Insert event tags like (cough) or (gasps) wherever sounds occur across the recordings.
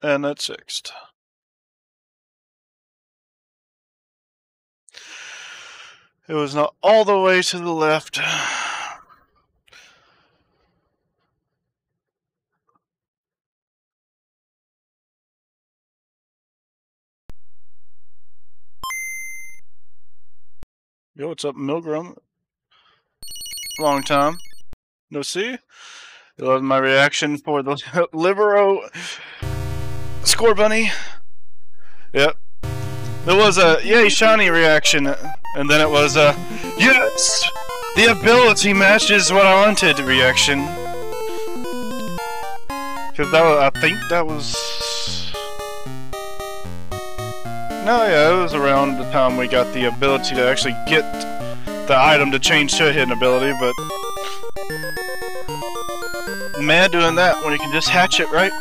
And that's fixed. It was not all the way to the left. Yo, what's up, Milgram? Long time. No see? You love my reaction for the (laughs) Libero Scorbunny. Yep. There was a yay shiny reaction, and then it was a yes! The ability matches what I wanted reaction. Cause that was, I think that was... No, yeah, it was around the time we got the ability to actually get the item to change to a hidden ability, but... Man doing that when you can just hatch it, right?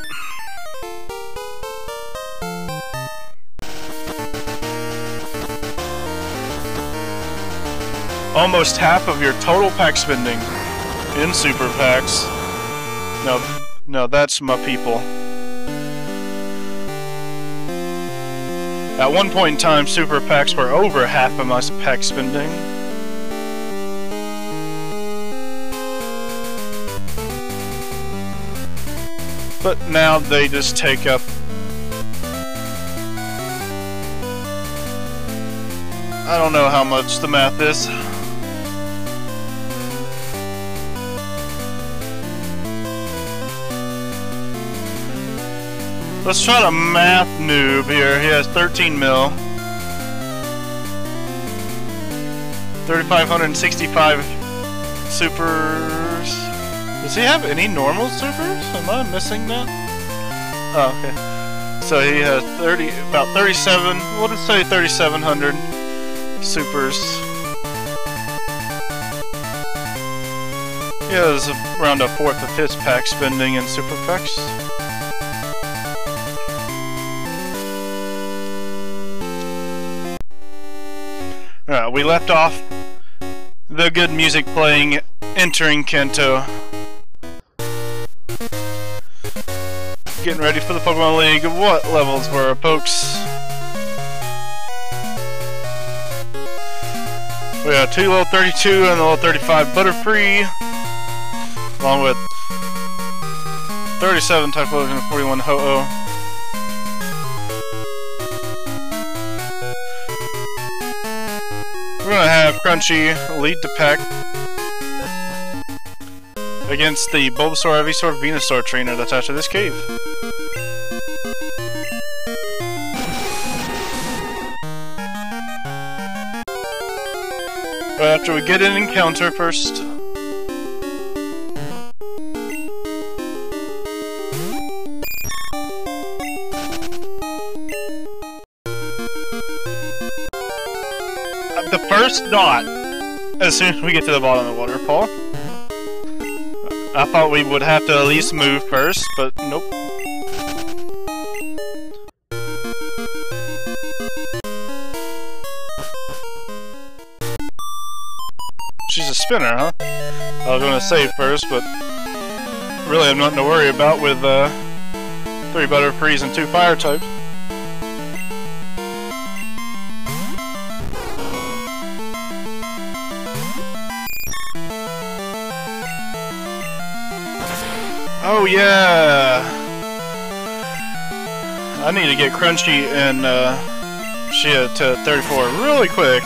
Almost half of your total pack spending in super packs. No, no, that's my people. At one point in time, super packs were over half of my pack spending. But now they just take up I don't know how much the math is. Let's try to math noob here. He has 13 mil. 3,565 supers. Does he have any normal supers? Am I missing that? Oh, okay. So he has 30, about 37, we'll just say 3,700 supers. He has around a fourth of his pack spending in super packs. Uh, we left off the good music playing, entering Kanto. Getting ready for the Pokemon League. What levels were our folks? We got two level 32 and a level 35 Butterfree, along with 37 Typhlosion and 41 Ho-Oh. We're gonna have Crunchy lead the pack against the Bulbasaur, Ivysaur, Venusaur trainer that's after this cave. But after we get an encounter first. First dot as soon as we get to the bottom of the waterfall. I thought we would have to at least move first, but nope. She's a spinner, huh? I was gonna save first, but really I have nothing to worry about with uh, three Butterfrees and two fire types. Oh yeah! I need to get Crunchy and uh, shit to 34 really quick.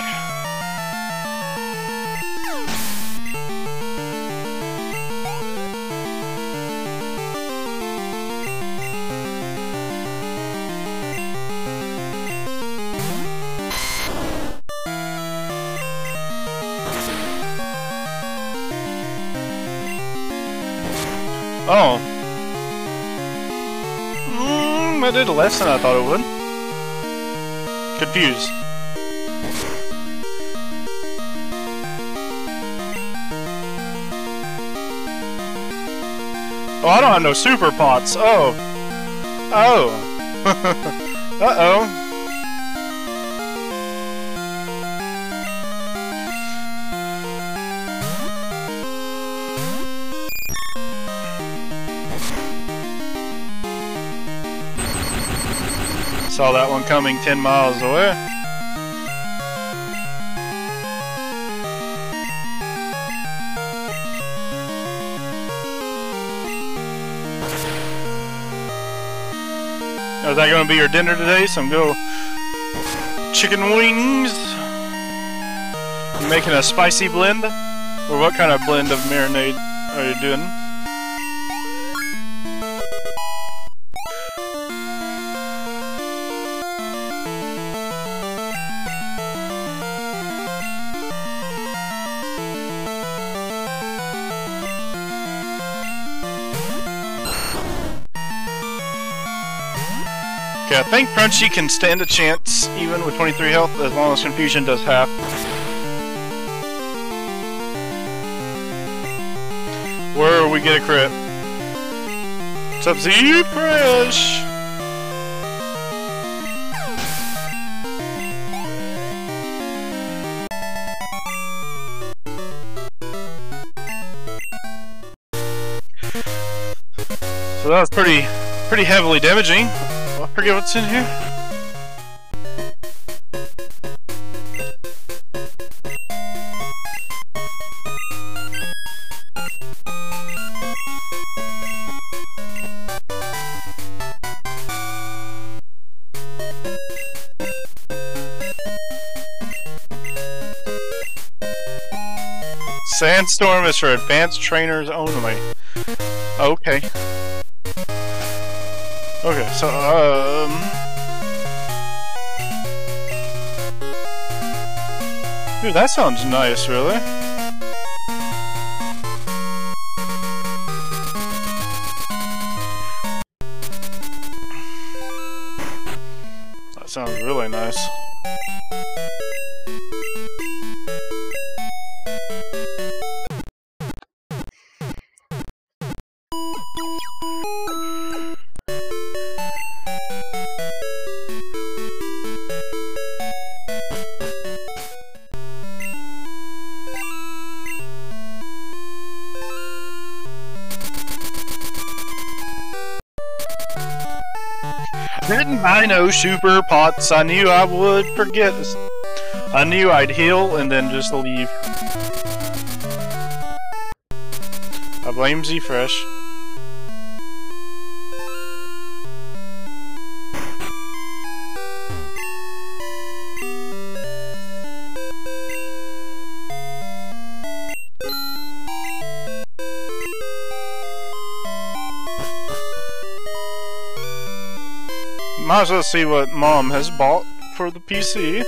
Oh. Mm, I did less than I thought it would. Confused. Oh, I don't have no super pots. Oh. Oh. (laughs) Uh-oh. Saw that one coming 10 miles away. Is that going to be your dinner today? Some go chicken wings. making a spicy blend? Or what kind of blend of marinade are you doing? Okay, I think Crunchy can stand a chance, even with 23 health, as long as Confusion does half. Where we get a crit. Up, Z Fresh? So that was pretty, pretty heavily damaging forget what's in here. Sandstorm is for advanced trainers only. Okay. Okay, so, um... Dude, that sounds nice, really. Super pots. I knew I would forget. I knew I'd heal and then just leave. I blame Z As well see what mom has bought for the PC.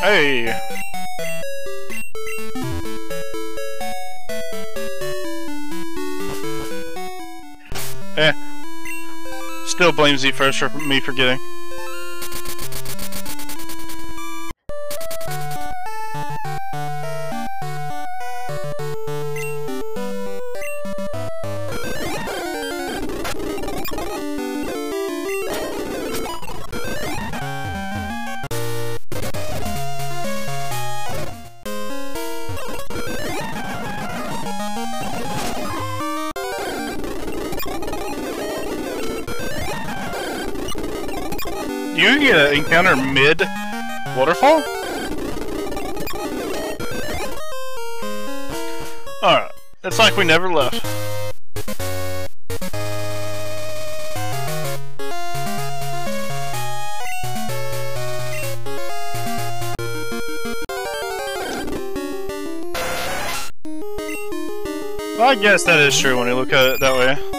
Hey! Eh. Still blames Z Fresh for me forgetting. Encounter mid waterfall? Alright, it's like we never left. I guess that is true when you look at it that way.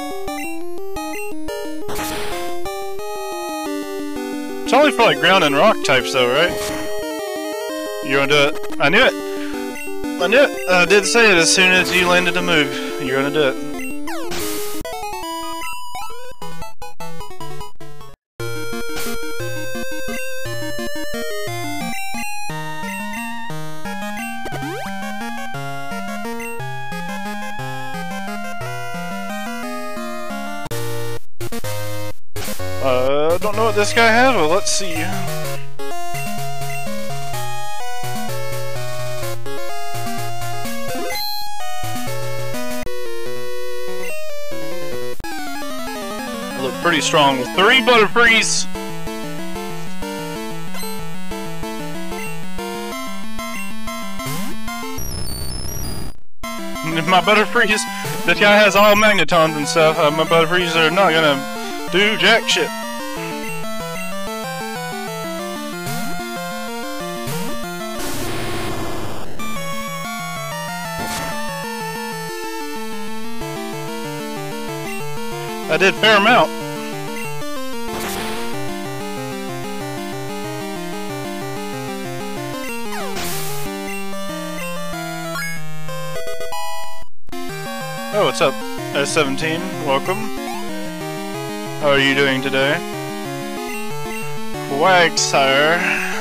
Only for like ground and rock types though, right? You're gonna do it? I knew it! I knew it! Uh, I did say it as soon as you landed a move. You're gonna do it. Strong. Three Butterfrees! my Butterfrees, this guy has all magnetons and stuff, uh, my Butterfrees are not gonna do jack shit. I did fair amount. S17, welcome. How are you doing today? Quagsire.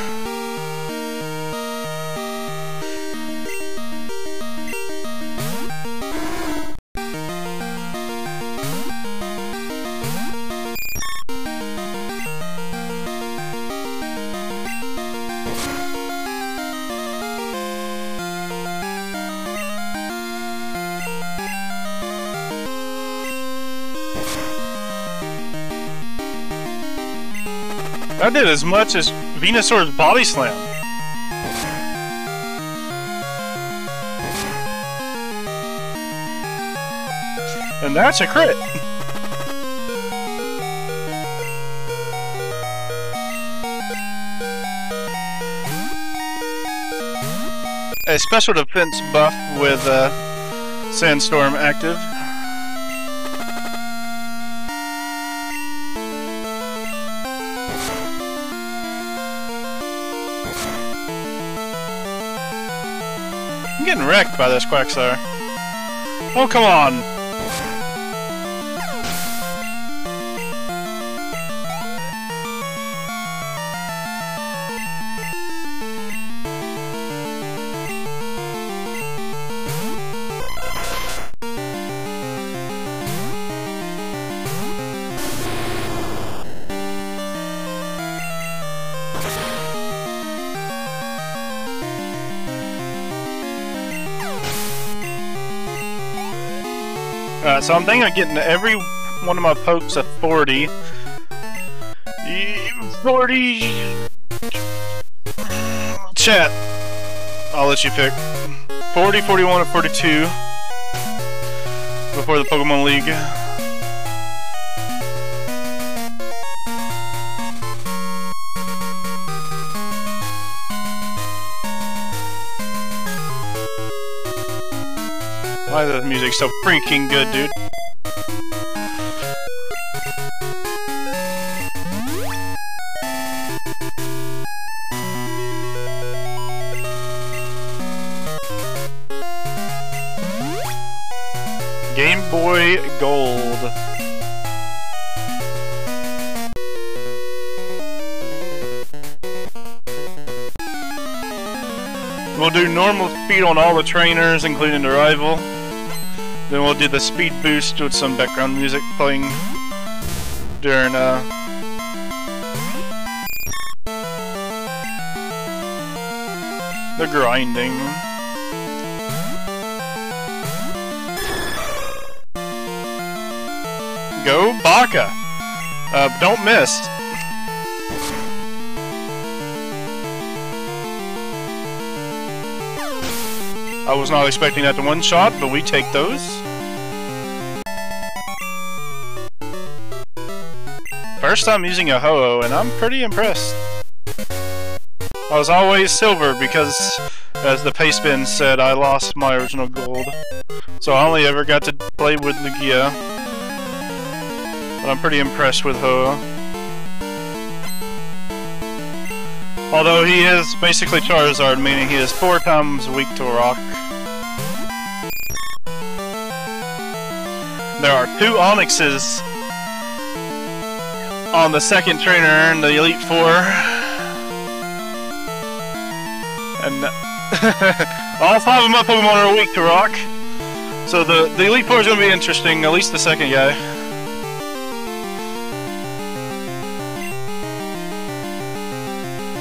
I did as much as Venusaur's body slam. And that's a crit. a special defense buff with uh, Sandstorm active. Wrecked by this Quagsire. Oh, come on! So I'm thinking of getting every one of my pokes a 40. 40... Chat. I'll let you pick. 40, 41, or 42. Before the Pokemon League. Why is the music so freaking good, dude? Game Boy Gold. We'll do normal speed on all the trainers, including the rival. Then we'll do the speed boost with some background music playing during uh the grinding. Go Baka! Uh, don't miss. I was not expecting that to one shot, but we take those. First time using a Ho-Oh, and I'm pretty impressed. I was always silver because, as the Pastebin said, I lost my original gold. So I only ever got to play with Lugia. But I'm pretty impressed with Ho-Oh. Although he is basically Charizard, meaning he is four times weak to rock. There are two Onixes on the second trainer in the Elite Four. And (laughs) all five of my Pokemon are weak to rock. So the, the Elite Four is going to be interesting, at least the second guy.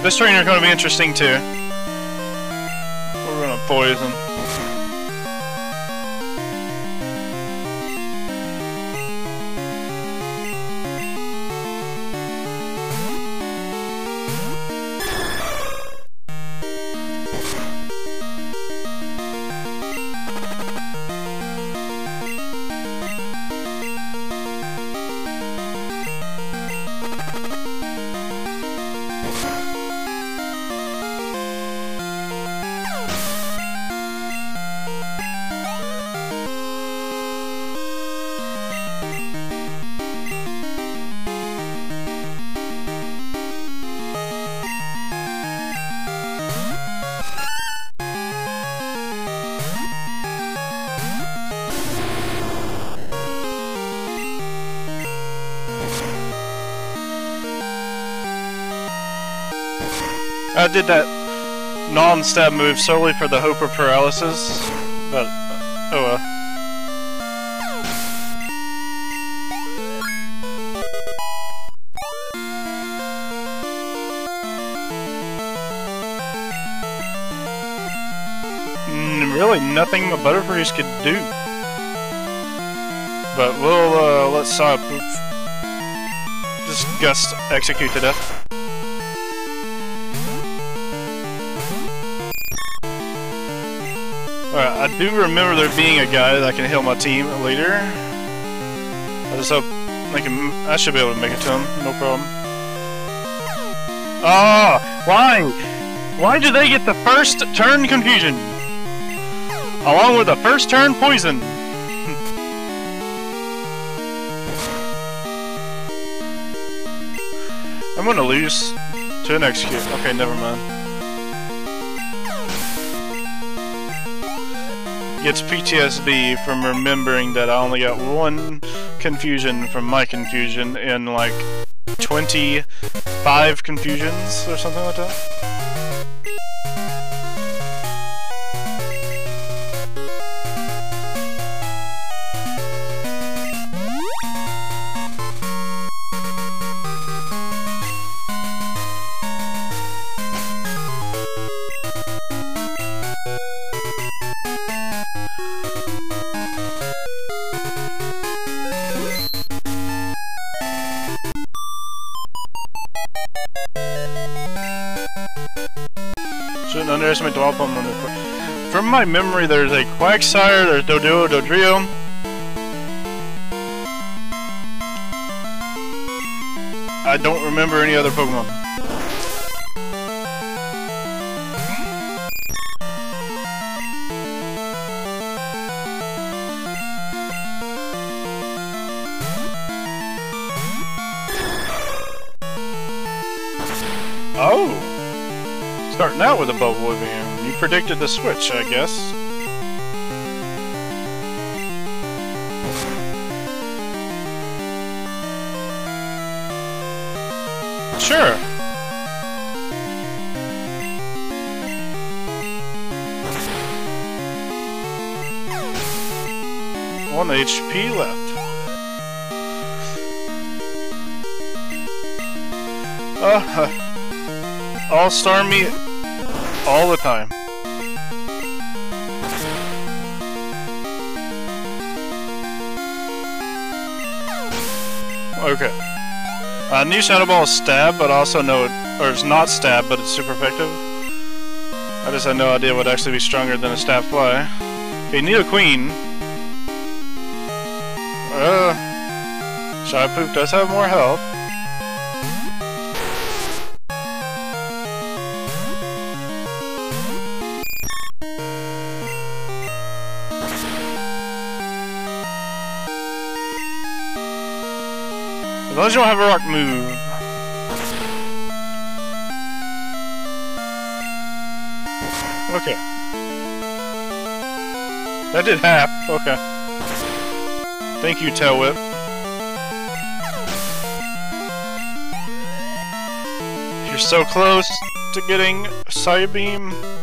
This trainer is going to be interesting too. We're going to poison. Did that non-stab move solely for the hope of paralysis, but oh well. Mm, really, nothing my Butterfrees could do. But we'll uh, let Saw just Gust execute to death. I do remember there being a guy that can heal my team later. I just hope I can. I should be able to make it to him, no problem. Oh, why? Why do they get the first turn confusion? Along with the first turn poison. (laughs) I'm gonna lose to an execute. Okay, never mind. Gets PTSD from remembering that I only got one confusion from my confusion in like 25 confusions or something like that. My memory, there's a Quagsire, there's Doduo, Dodrio. I don't remember any other Pokemon. Starting out with a bubble Oblivion. You predicted the switch, I guess. Sure. One HP left. Uh, All-Star me all the time. Okay. Uh, new Shadow Ball is stab, but also no, or it's not stab, but it's super effective. I just had no idea what would actually be stronger than a stab fly. Okay, Queen. Uh, Poop does have more health. As you don't have a rock move. Okay. That did half. Okay. Thank you, Tail Whip. You're so close to getting Psybeam.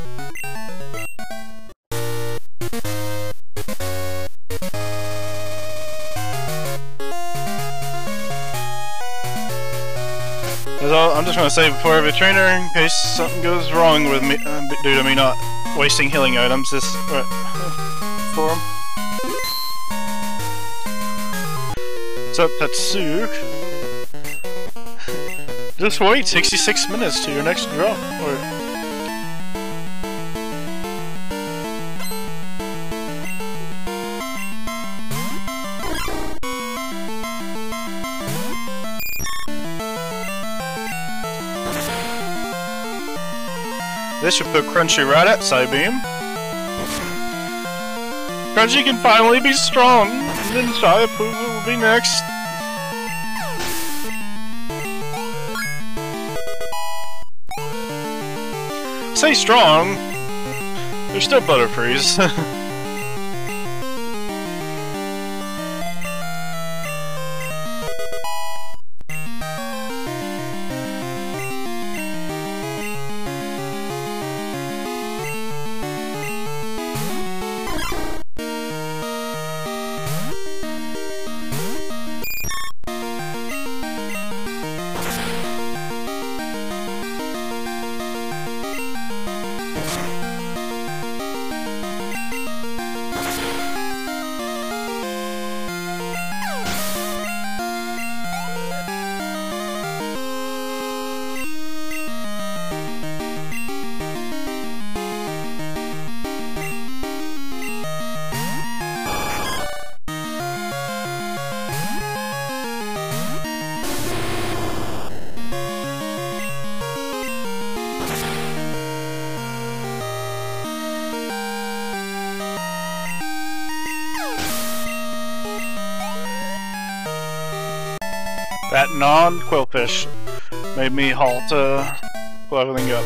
I'm just gonna say before every trainer, in case something goes wrong with me, uh, due to me not wasting healing items, this uh, for him. What's up, Tatsuk? Just wait 66 minutes to your next drop. Or This should put Crunchy right at Psybeam. Crunchy can finally be strong, and then Shaiapu will be next. Say strong, they're still Butterfrees. (laughs) That non-Qwilfish made me halt uh, everything up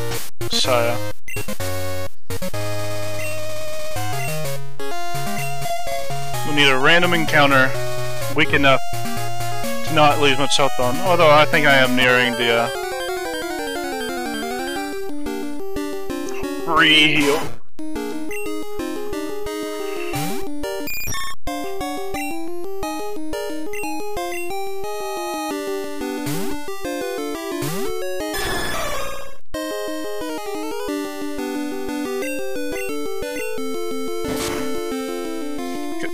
Saya. We need a random encounter weak enough to not lose much health on. Although I think I am nearing the uh, free heal.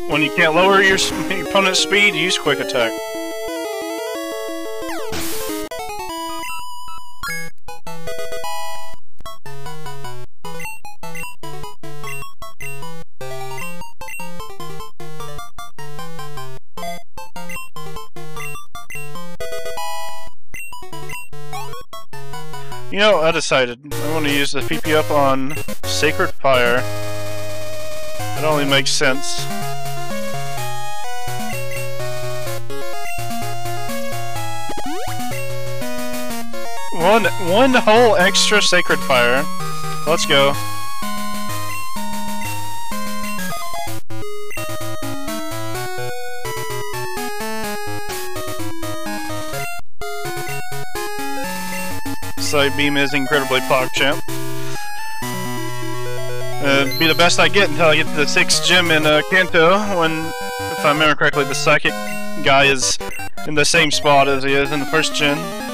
When you can't lower your (laughs) opponent's speed, use quick attack. You know, I decided I want to use the PP up on Sacred Fire. It only makes sense. One, one whole extra Sacred Fire. Let's go. Psybeam is incredibly PogChamp. Uh, be the best I get until I get to the sixth gym in uh, Kanto, when, if I remember correctly, the psychic guy is in the same spot as he is in the first gen.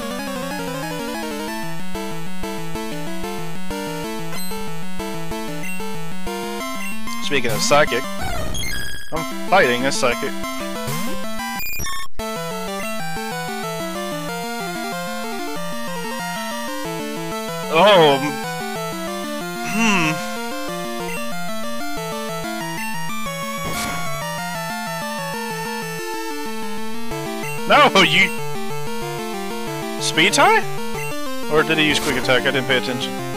Speaking of psychic, I'm fighting a psychic. Oh. Hmm. No, you... Speed tie? Or did he use quick attack? I didn't pay attention.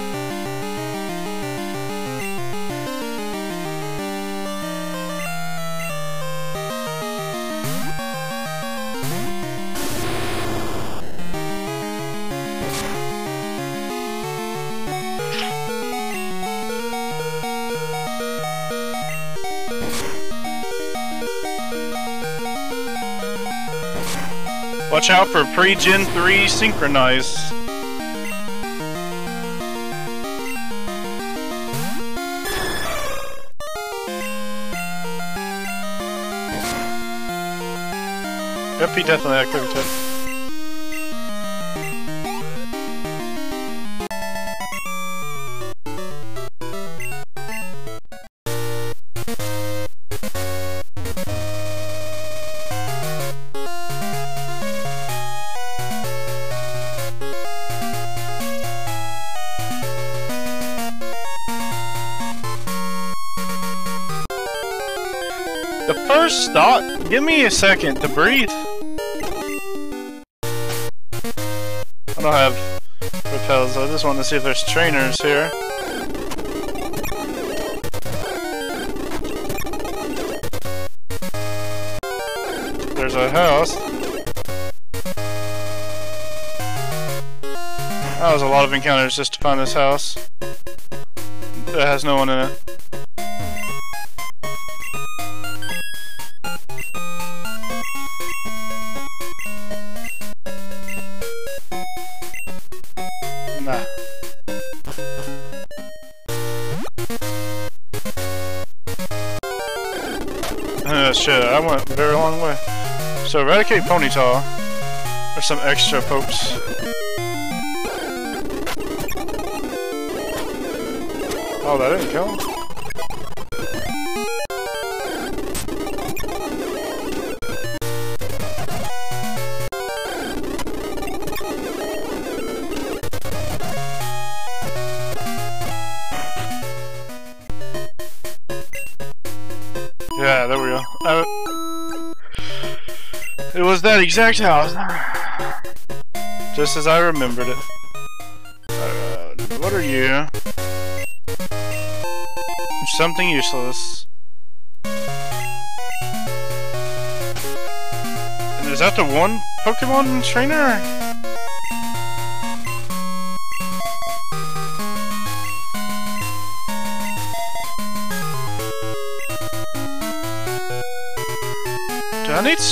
Watch out for pre-Gen 3 synchronize. Yep, he definitely had stop? Give me a second to breathe. I don't have repels, I just want to see if there's trainers here. There's a house. That was a lot of encounters just to find this house. That has no one in it. So eradicate Ponyta. There's some extra pokes. Oh, that didn't kill him? That exact house. Just as I remembered it. Uh, what are you? Something useless. And Is that the one Pokemon trainer?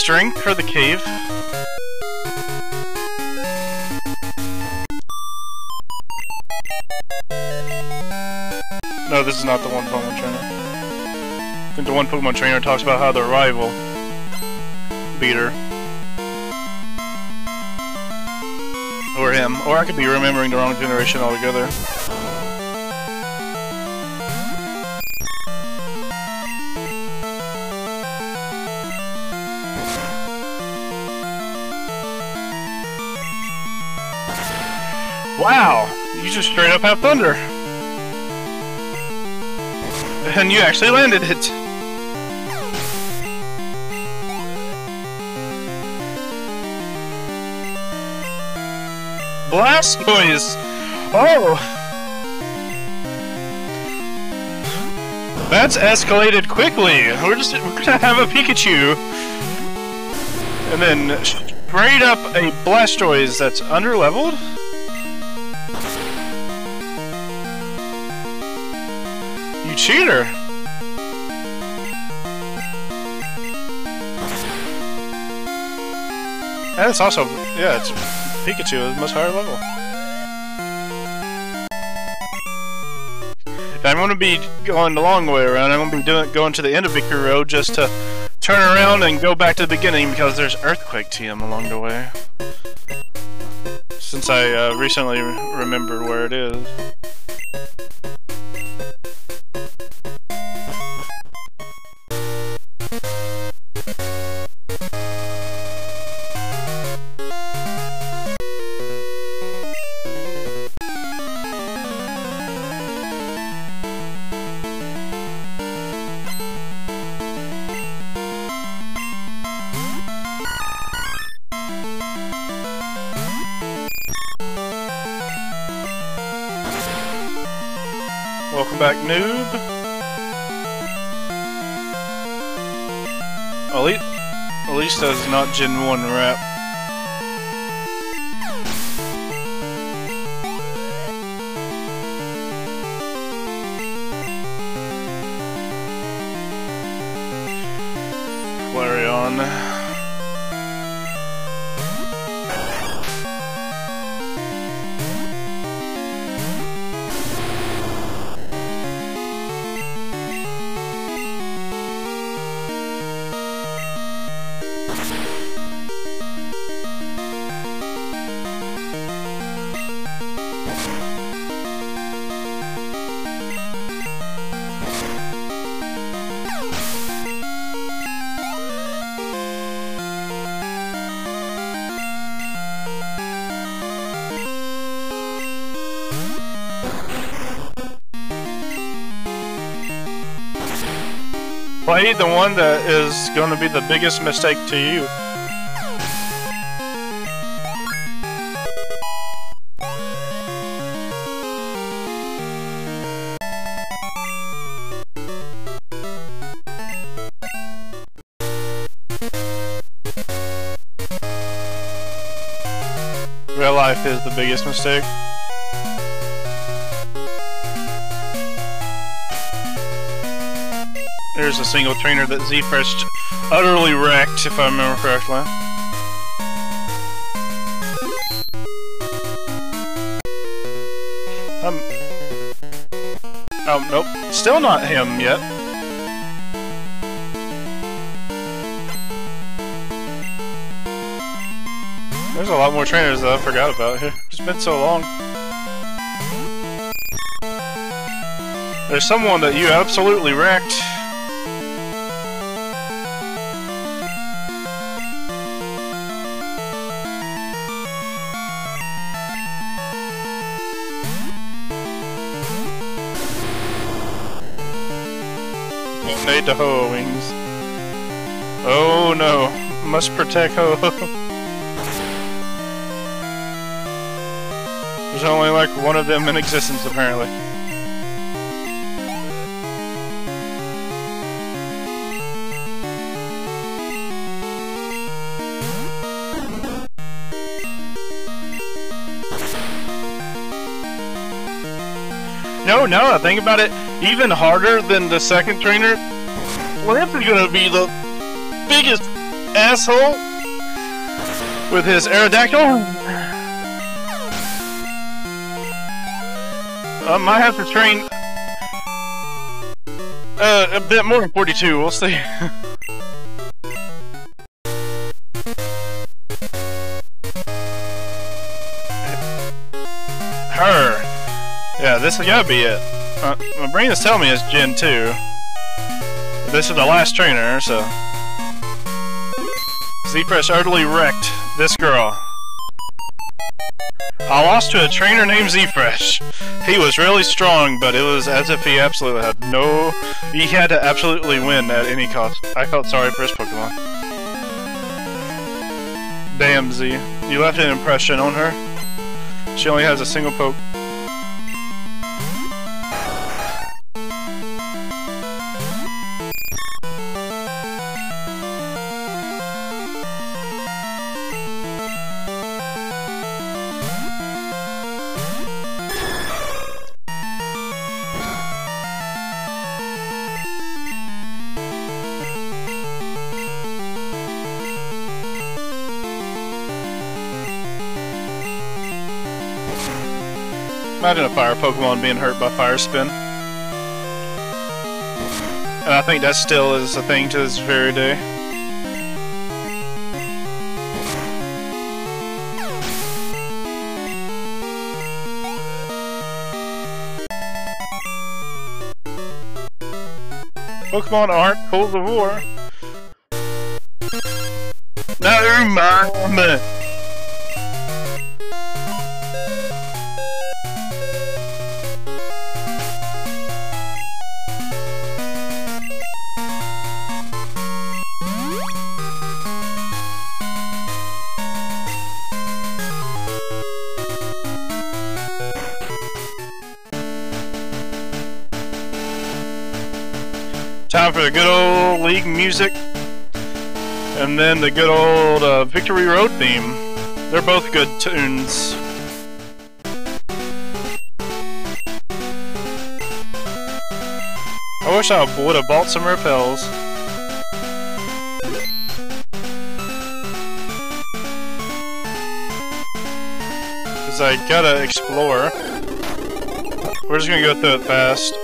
Strength for the cave? No, this is not the one Pokemon trainer. I think the one Pokemon trainer talks about how the rival beat her. Or him. Or I could be remembering the wrong generation altogether. Just straight up have thunder! And you actually landed it! Blast Blastoise! Oh! That's escalated quickly! We're just we're gonna have a Pikachu! And then straight up a Blastoise that's underleveled? Cheater! And it's also, yeah, it's Pikachu is much higher level. I'm going to be going the long way around. I'm going to be doing, going to the end of Victory Road just to turn around and go back to the beginning because there's Earthquake TM along the way. Since I uh, recently remembered where it is. Not Gen 1 rap. Play the one that is going to be the biggest mistake to you. Real life is the biggest mistake. There's a single trainer that Z-Fresh utterly wrecked, if I remember correctly. Um. Oh, nope. Still not him yet. There's a lot more trainers that I forgot about here. It's been so long. There's someone that you absolutely wrecked. must protect Ho-Oh. There's only like one of them in existence, apparently. No, no, I think about it even harder than the second trainer. What if is gonna be the biggest asshole with his Aerodactyl. I might have to train uh, a bit more than 42, we'll see. (laughs) Her. Yeah, this has gotta be it. Uh, my brain is telling me it's Gen 2. This is the last trainer, so... Z-Fresh utterly wrecked this girl. I lost to a trainer named Z-Fresh. He was really strong, but it was as if he absolutely had no... He had to absolutely win at any cost. I felt sorry for his Pokemon. Damn, Z. You left an impression on her. She only has a single poke. Imagine a fire Pokemon being hurt by Fire Spin. And I think that still is a thing to this very day. Pokemon aren't full of war. No, mom! For the good old league music. And then the good old uh, Victory Road theme. They're both good tunes. I wish I would have bought some repels. Cause I gotta explore. We're just gonna go through it fast.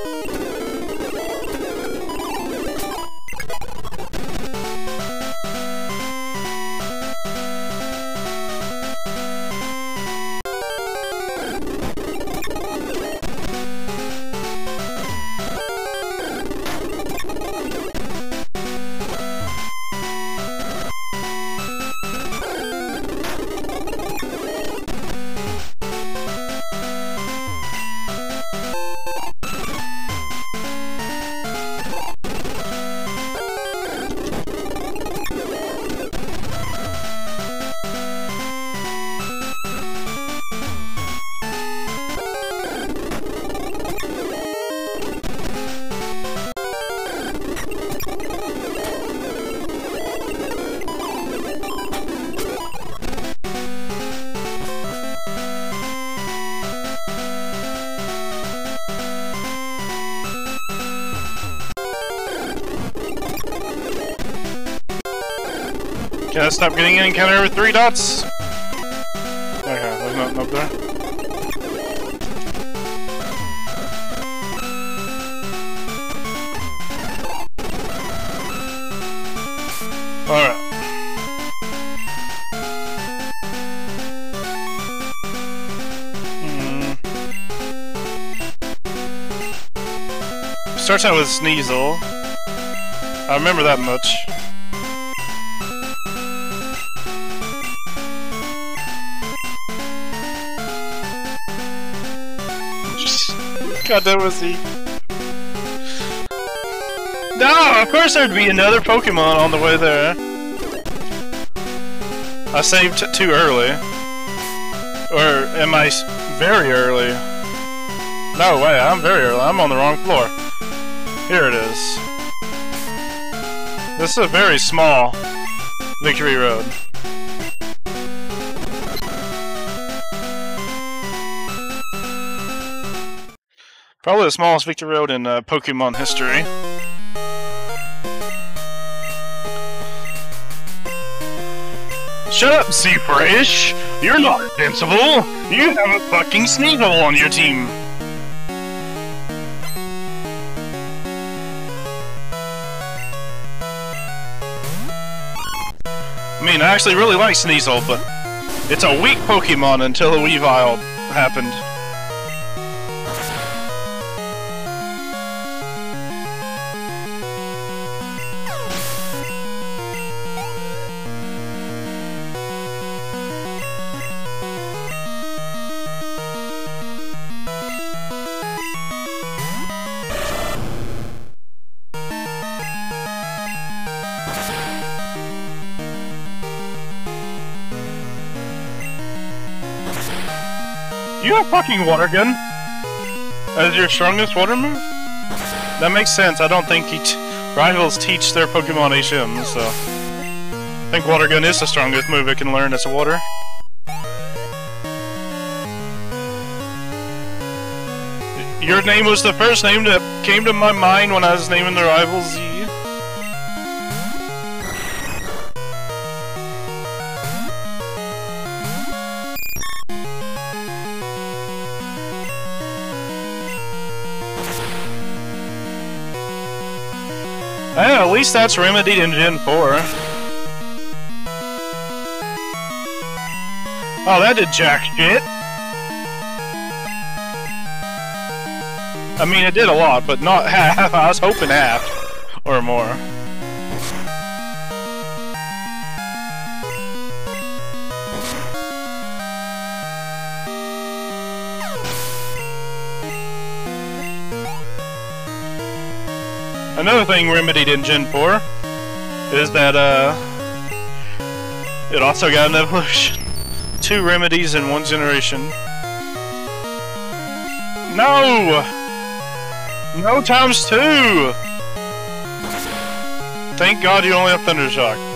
Stop getting an encounter with three dots? Okay, there's nothing up there. Alright. Hmm. Starts out with Sneasel. I remember that much. God, was he. No, of course there'd be another Pokemon on the way there. I saved too early. Or am I very early? No way, I'm very early. I'm on the wrong floor. Here it is. This is a very small Victory Road. Probably the smallest victory road in uh, Pokemon history. Shut up, Z-Fresh! You're not invincible! You have a fucking Sneasel on your team! I mean, I actually really like Sneasel, but it's a weak Pokemon until Weavile happened. Have fucking water gun as your strongest water move? That makes sense. I don't think rivals teach their Pokemon HM, so I think water gun is the strongest move it can learn as a water. Your name was the first name that came to my mind when I was naming the rivals that's remedied in Gen 4. Oh, that did jack shit. I mean, it did a lot, but not (laughs) half. I was hoping half. Or more. Another thing remedied in Gen 4 is that uh, it also got an evolution. (laughs) Two remedies in one generation. No! No times two! Thank God you only have Thunder Thundershock.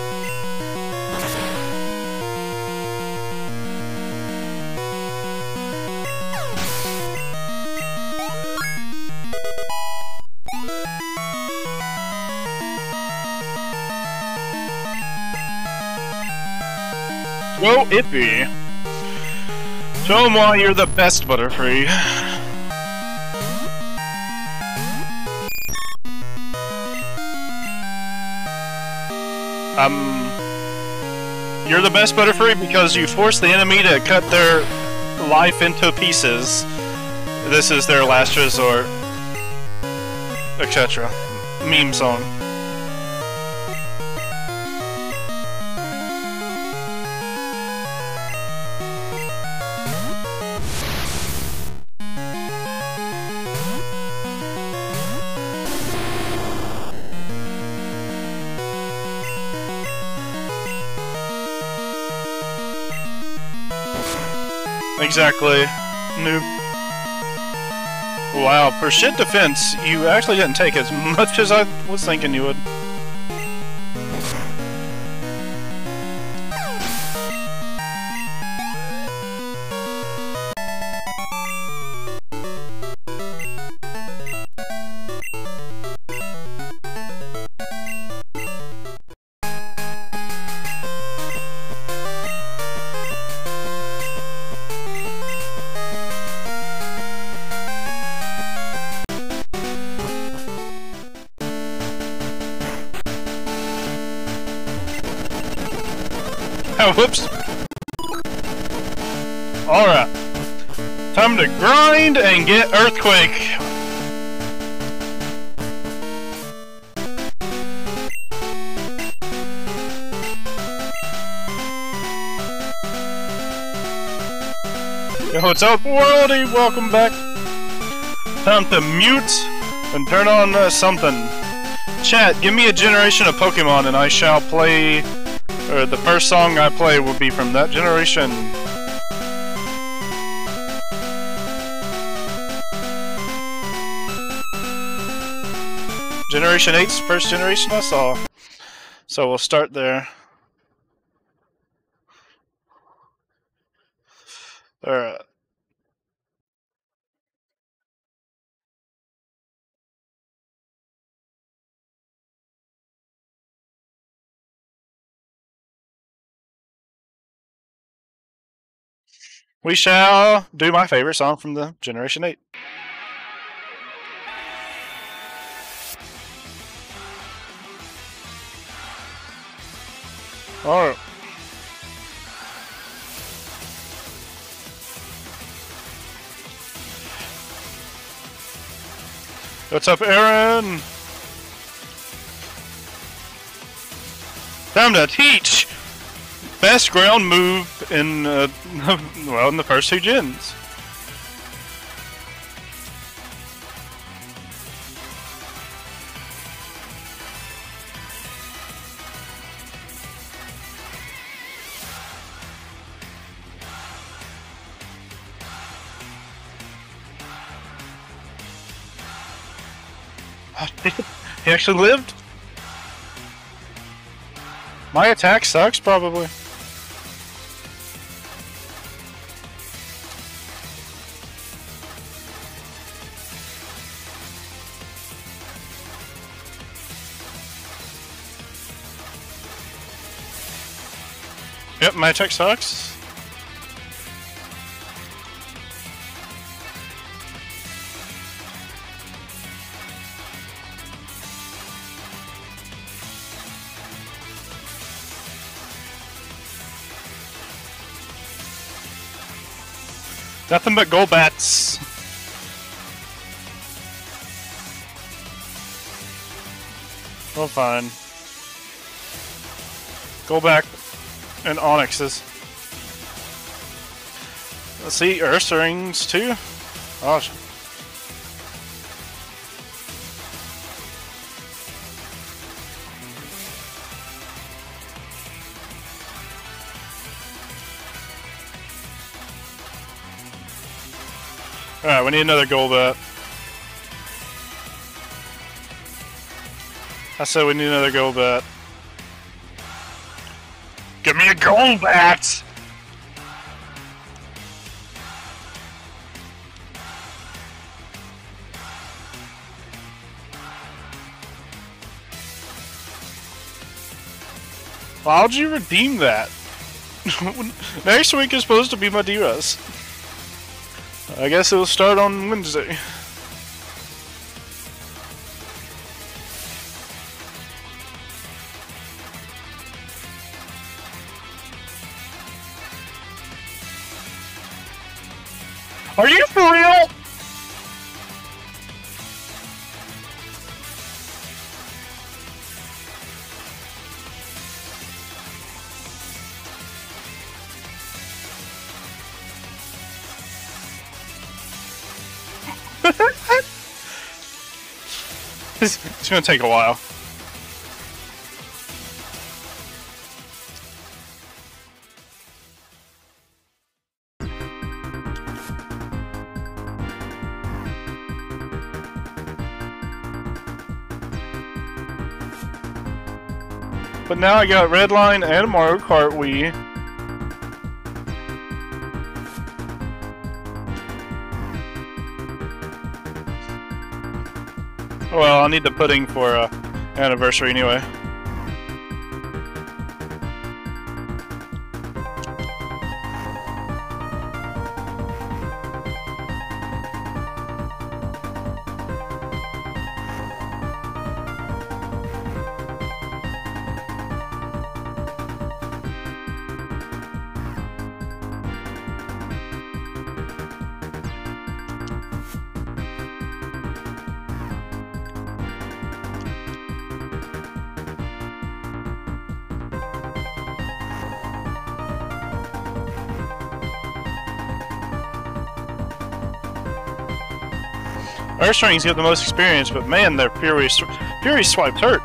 Go Ippy! Show them why you're the best Butterfree. Um... You're the best Butterfree because you force the enemy to cut their life into pieces. This is their last resort. Etc. Meme song. Exactly. Noob. Wow, for shit defense, you actually didn't take as much as I was thinking you would. And get Earthquake. Yo, what's up, worldy? Welcome back. Time to mute and turn on uh, something. Chat, give me a generation of Pokemon and I shall play or the first song I play will be from that generation. Generation 8's first generation I saw. So we'll start there. Alright. We shall do my favorite song from the Generation 8. Alright. What's up, Aaron? Time to teach! Best ground move in, uh, (laughs) well, in the first two gens. Actually lived? My attack sucks, probably. Yep, my attack sucks. But Golbats. Well, fine. Golbat and Onixes. Let's see, Ursa too? Gosh. We need another Golbat. I said we need another Golbat. Give me a Golbat! Why'd you redeem that? (laughs) Next week is supposed to be Madeiras. I guess it'll start on Wednesday. (laughs) it's gonna take a while. But now I got Redline and Mario Kart Wii. I'll need the pudding for uh, anniversary anyway. Ursaring's got the most experience, but man, their Fury, Fury swipes hurt.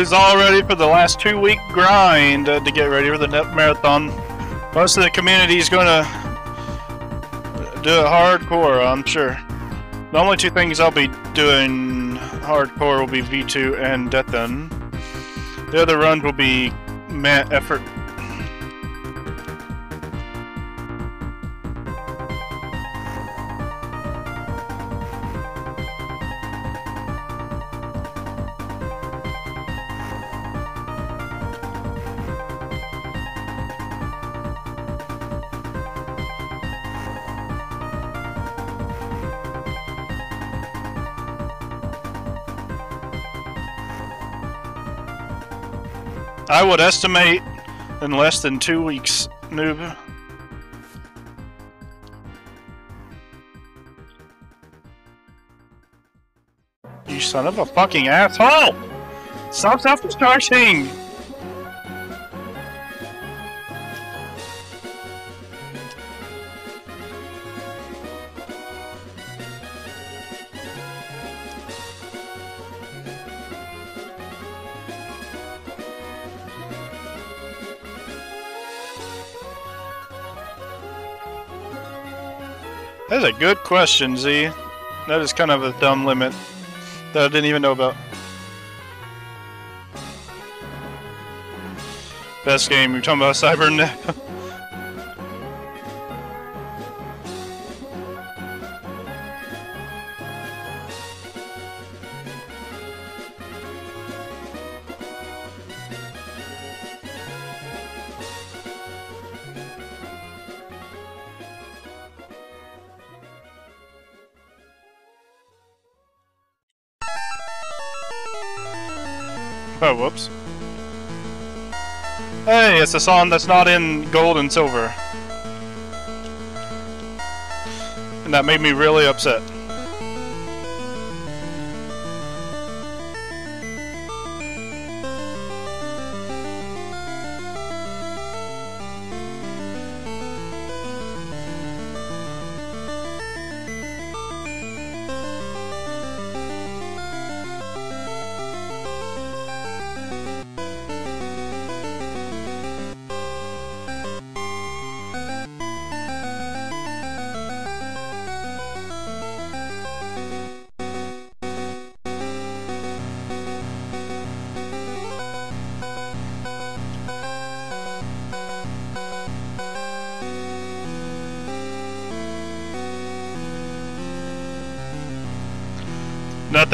Who's all ready for the last two week grind uh, to get ready for the NEP marathon? Most of the community is going to do it hardcore, I'm sure. The only two things I'll be doing hardcore will be V2 and Deathan. The other runs will be mat effort. Would estimate in less than two weeks, noob. You son of a fucking asshole! Stop self-destructing! Good question, Z. That is kind of a dumb limit that I didn't even know about. Best game, you're talking about Cybernet. (laughs) it's a song that's not in gold and silver. And that made me really upset.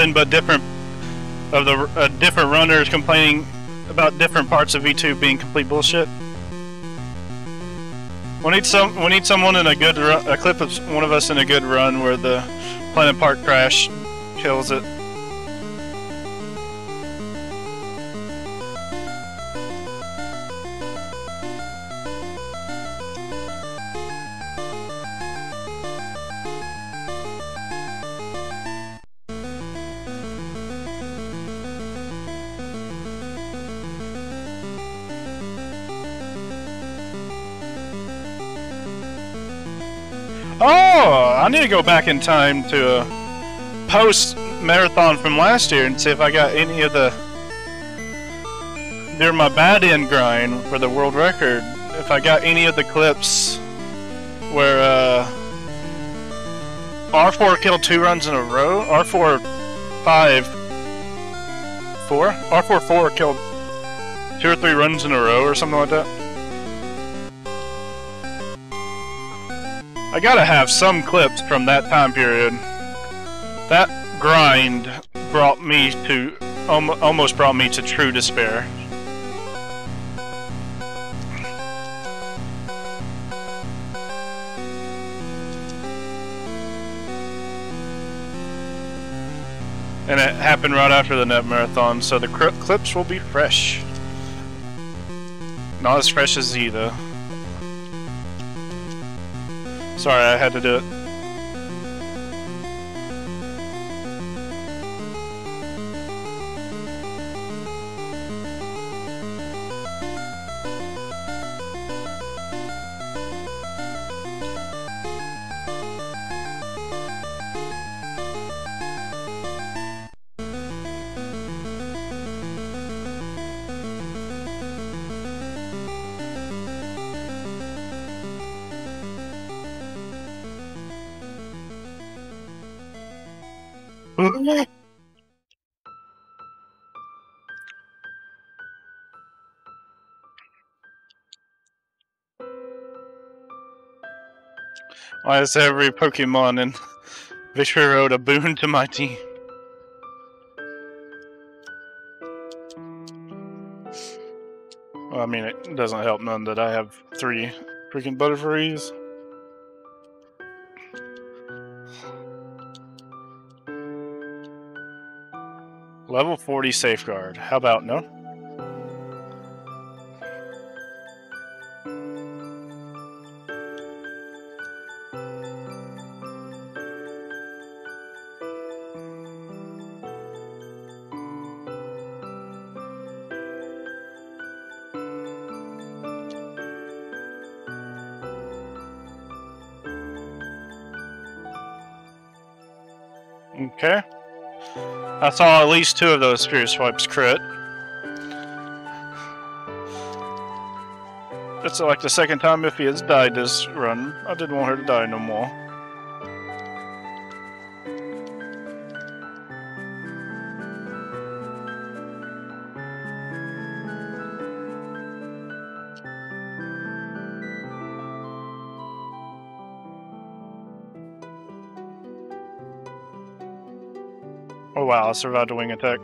Nothing but different of the uh, different runners complaining about different parts of V2 being complete bullshit. We need some. We need someone in a good run, a clip of one of us in a good run where the Planet Park crash kills it. Oh, I need to go back in time to a post marathon from last year and see if I got any of the during my bad end grind for the world record. If I got any of the clips where uh, R4 killed two runs in a row, R4 five four, R4 four killed two or three runs in a row or something like that. I gotta have some clips from that time period. That grind brought me to, almost brought me to true despair. And it happened right after the net marathon, so the clips will be fresh. Not as fresh as Z, though. Sorry, I had to do it. Why is every Pokemon in Victory a boon to my team? Well, I mean, it doesn't help none that I have three freaking Butterfrees. Level 40 safeguard. How about no? Saw at least two of those Spirit Swipes crit. It's like the second time if he has died this run. I didn't want her to die no more. Survived a wing attack.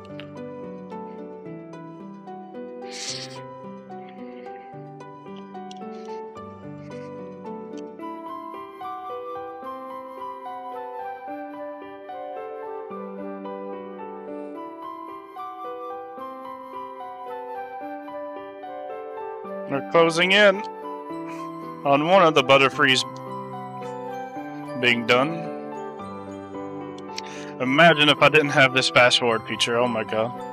They're closing in on one of the Butterfrees being done. Imagine if I didn't have this fast forward feature, oh my god.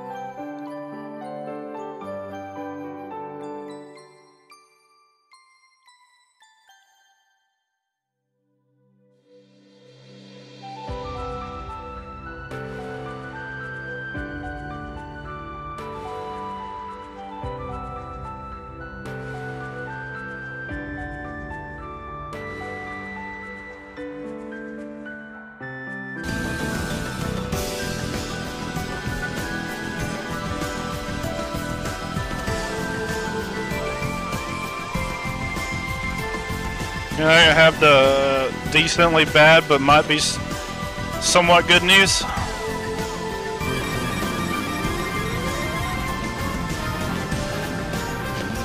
Decently bad, but might be somewhat good news.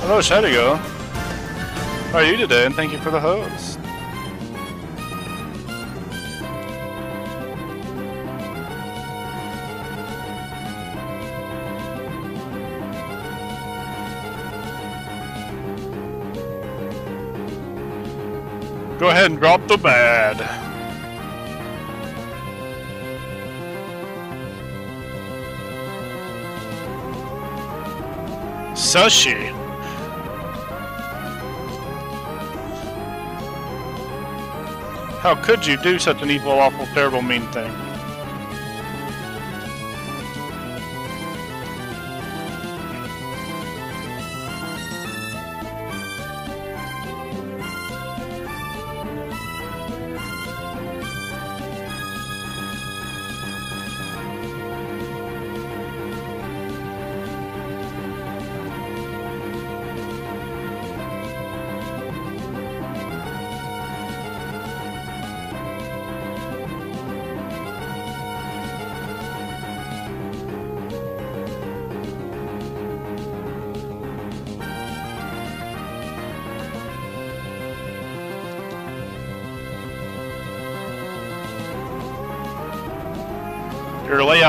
Hello, Shadigo. How are you today? And thank you for the host. Go ahead and drop the bad. Sushi. How could you do such an evil, awful, terrible, mean thing?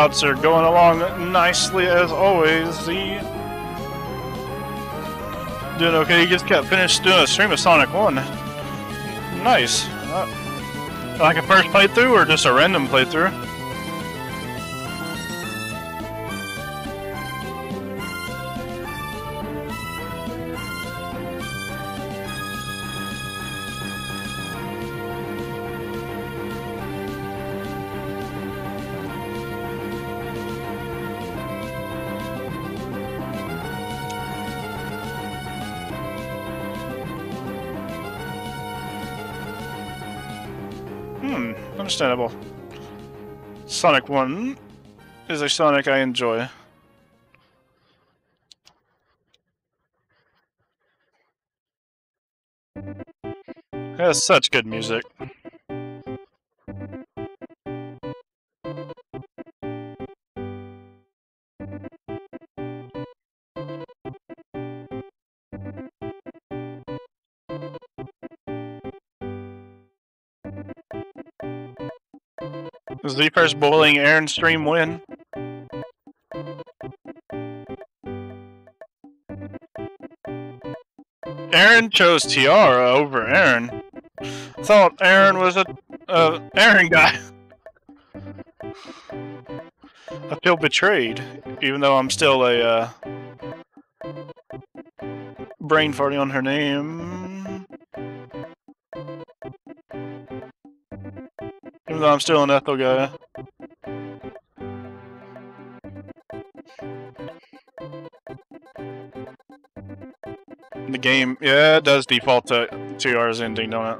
Layouts are going along nicely as always. The doing okay. You just got finished doing a stream of Sonic One. Nice. Uh, like a first playthrough or just a random playthrough? Understandable. Sonic 1 is a Sonic I enjoy. It has such good music. Z first bullying Aaron stream win. Aaron chose Tiara over Aaron. Thought Aaron was a uh, Aaron guy. I feel betrayed, even though I'm still a uh, brain farting on her name. I'm still an Ethel guy. The game, yeah, it does default to TR's ending, don't it?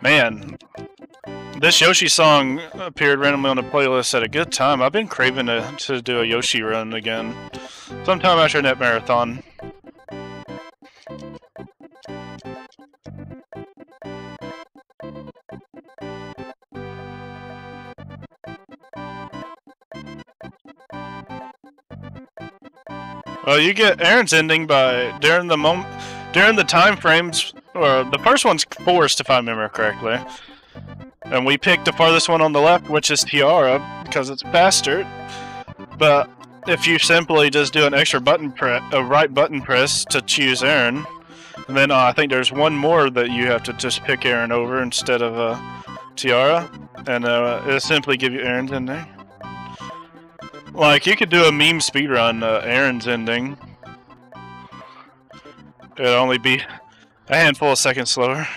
Man, this Yoshi song appeared randomly on the playlist at a good time. I've been craving to, to do a Yoshi run again. Sometime after Net Marathon. Well, you get Aaron's ending by during the moment, during the time frames, or the first one's forced if I remember correctly. And we picked the farthest one on the left, which is Tiara, because it's faster. But if you simply just do an extra button press, a right button press to choose Aaron, and then uh, I think there's one more that you have to just pick Aaron over instead of uh, Tiara, and uh, it'll simply give you Aaron's ending. Like, you could do a meme speedrun, uh, Aaron's ending. It'd only be a handful of seconds slower.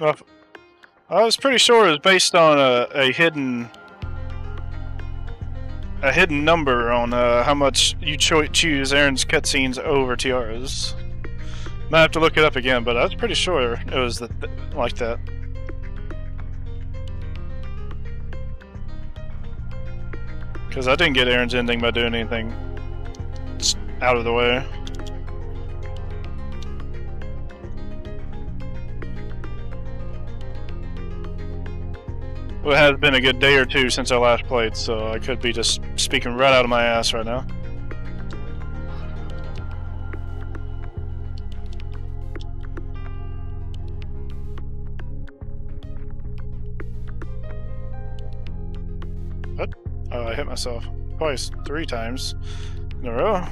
I was pretty sure it was based on a, a hidden a hidden number on uh, how much you cho choose Aaron's cutscenes over Tiara's. Might have to look it up again, but I was pretty sure it was the th like that. Because I didn't get Aaron's ending by doing anything out of the way. Well, it has been a good day or two since I last played, so I could be just speaking right out of my ass right now. What? Oh, I hit myself twice, three times in a row.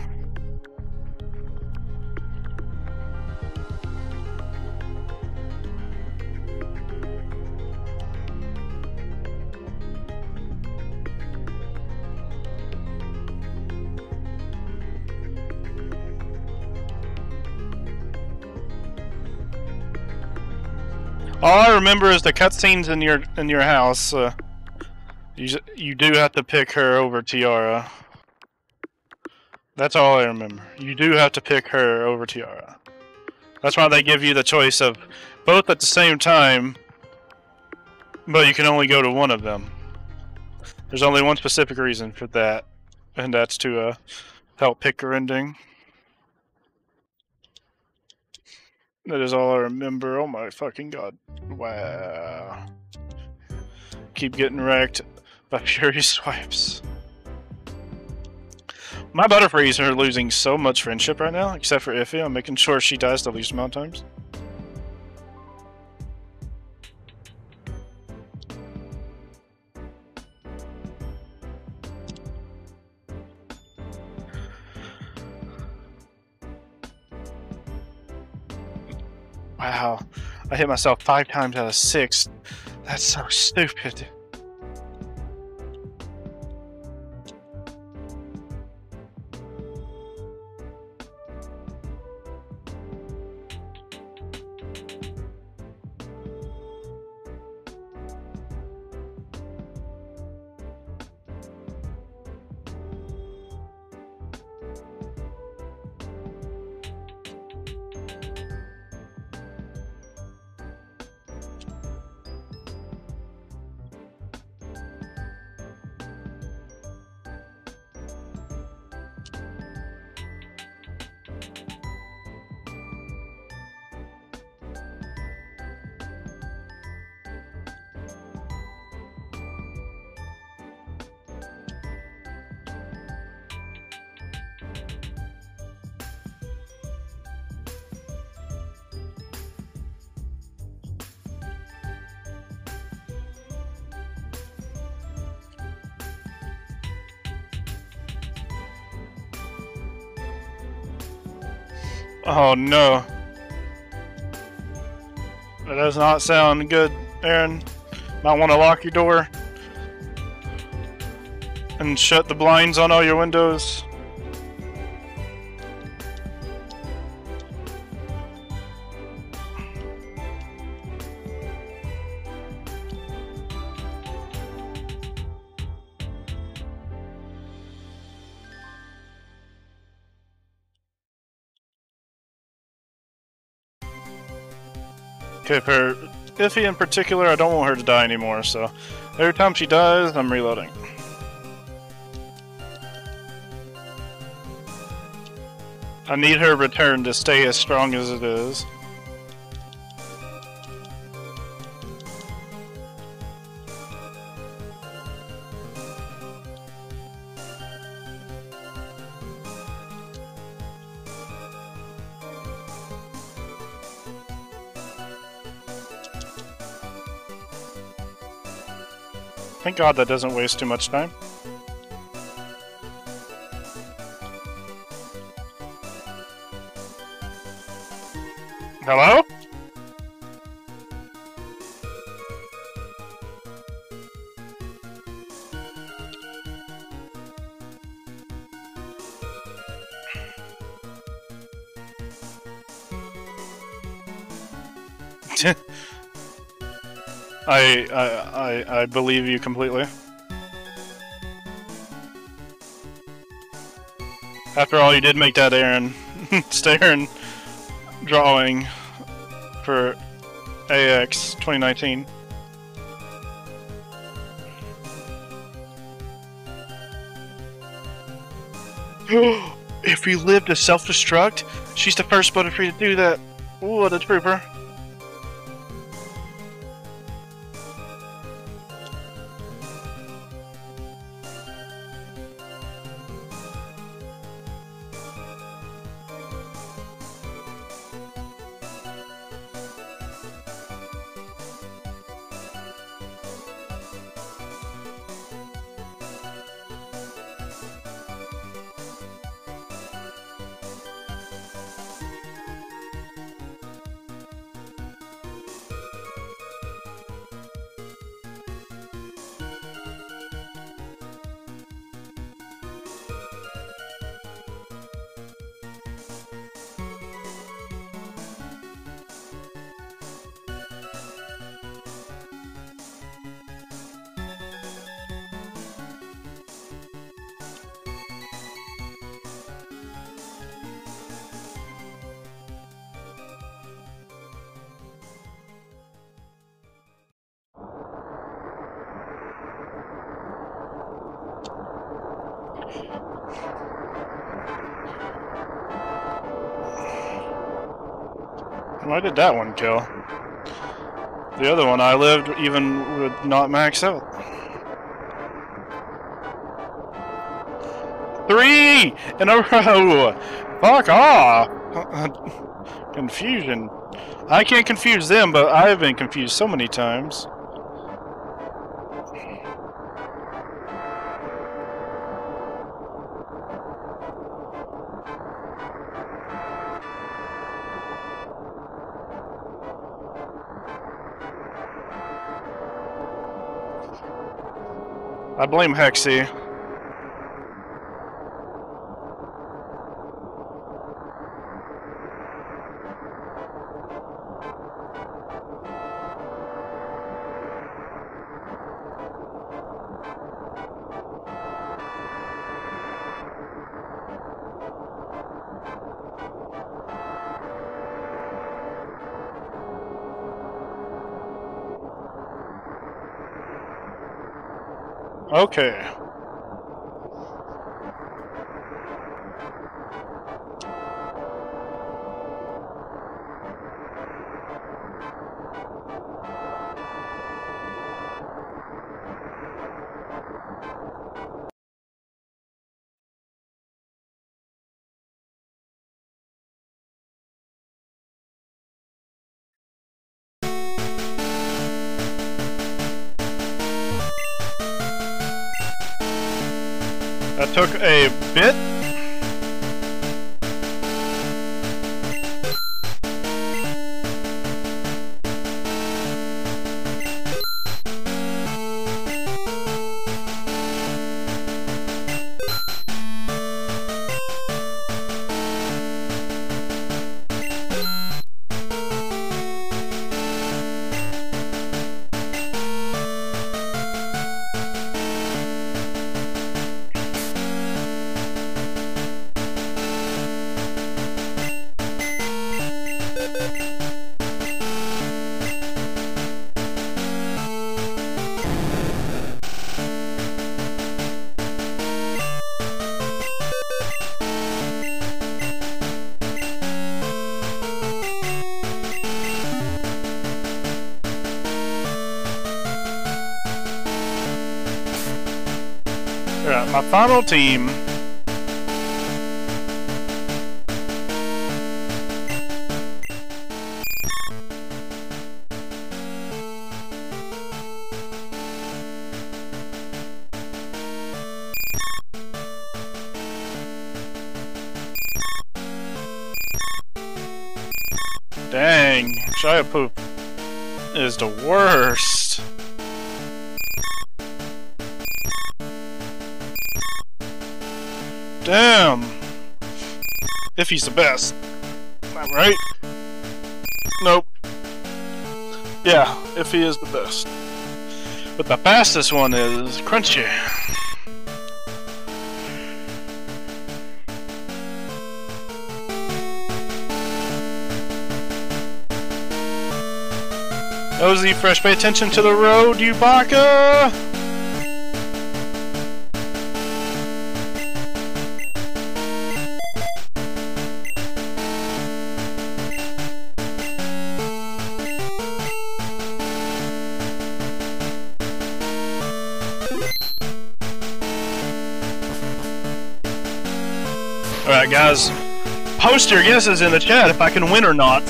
All I remember is the cutscenes in your in your house. Uh, you you do have to pick her over Tiara. That's all I remember. You do have to pick her over Tiara. That's why they give you the choice of both at the same time, but you can only go to one of them. There's only one specific reason for that, and that's to uh, help pick her ending. That is all I remember. Oh my fucking god. Wow. Keep getting wrecked (laughs) by Fury swipes. My Butterfrees are losing so much friendship right now, except for Iffy. I'm making sure she dies the least amount of times. I hit myself five times out of six. That's so stupid. No. That does not sound good, Aaron. Might want to lock your door. And shut the blinds on all your windows. For Iffy in particular, I don't want her to die anymore, so every time she dies, I'm reloading. I need her return to stay as strong as it is. Thank God that doesn't waste too much time. Hello? (laughs) I, I I I believe you completely. After all, you did make that Aaron (laughs) Staring drawing for AX 2019. (gasps) if we live to self-destruct, she's the first Butterfree to do that. Ooh, what a trooper. Did that one kill? The other one I lived even would not max out. Three in a (laughs) row! Fuck off! (laughs) Confusion. I can't confuse them, but I've been confused so many times. Blame Hexy. Okay. Took a my final team. He's the best. Am I right? Nope. Yeah, if he is the best. But the fastest one is Crunchy. Ozzy Fresh, pay attention to the road, you baka! Post your guesses in the chat if I can win or not.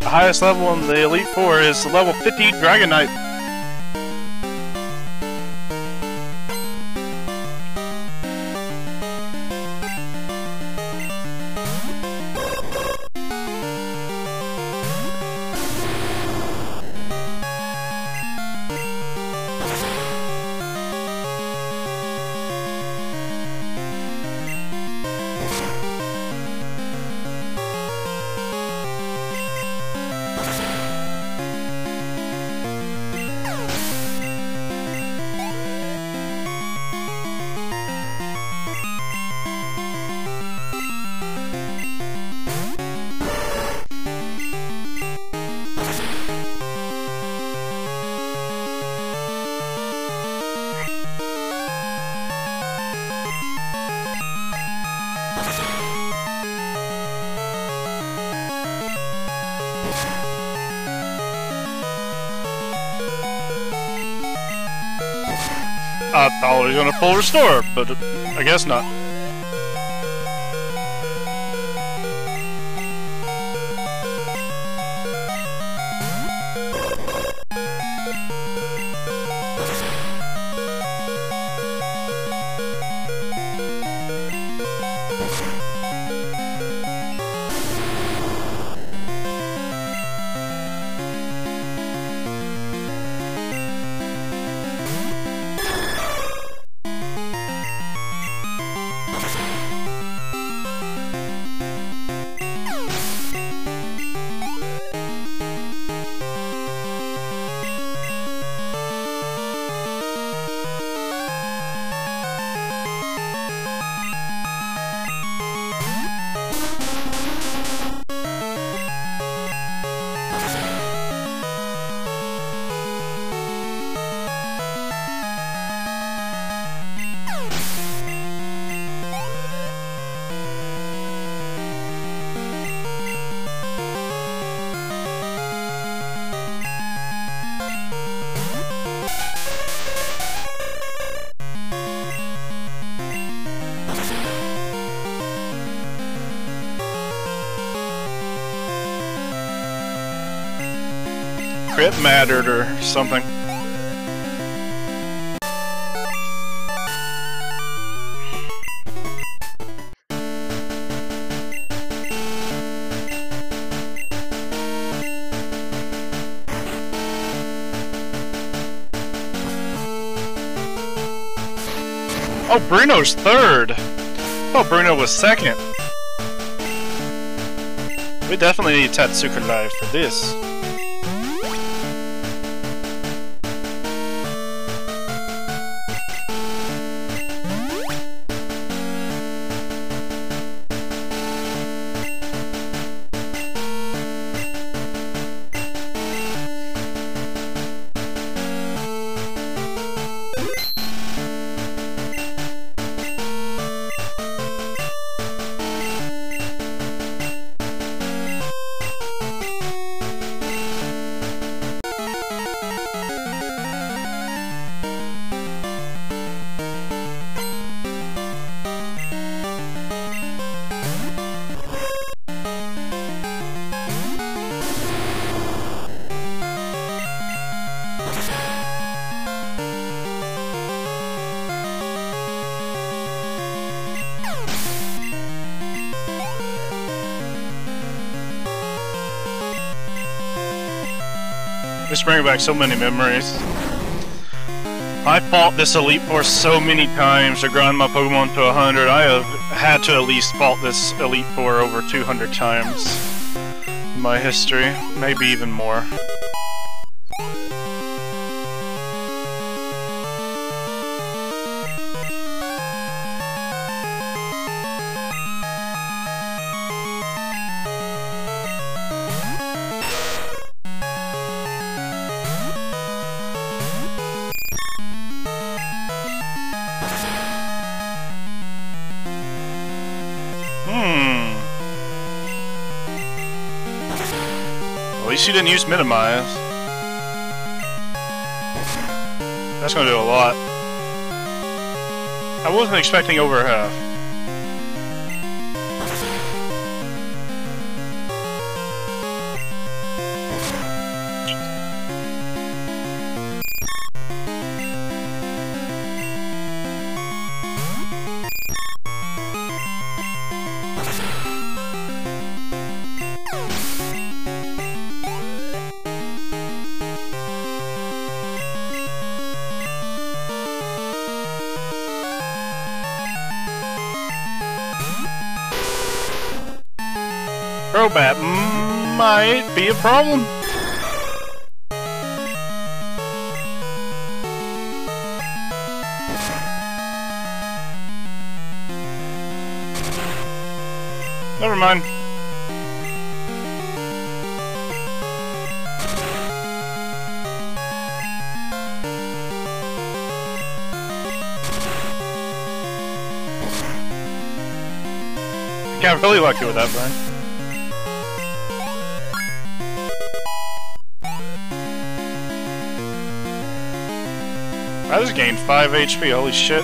The highest level in the Elite Four is level 50 Dragon gonna full restore, but I guess not. Crit mattered or something. Oh, Bruno's third. Oh, Bruno was second. We definitely need Tatsuka Live for this. This brings back so many memories. I fought this Elite Four so many times to grind my Pokemon to 100. I have had to at least fought this Elite Four over 200 times in my history, maybe even more. Least you didn't use minimize. That's gonna do a lot. I wasn't expecting over half. Crobat might be a problem. Never mind. Got really lucky with that, Brian. I just gained 5 HP, holy shit.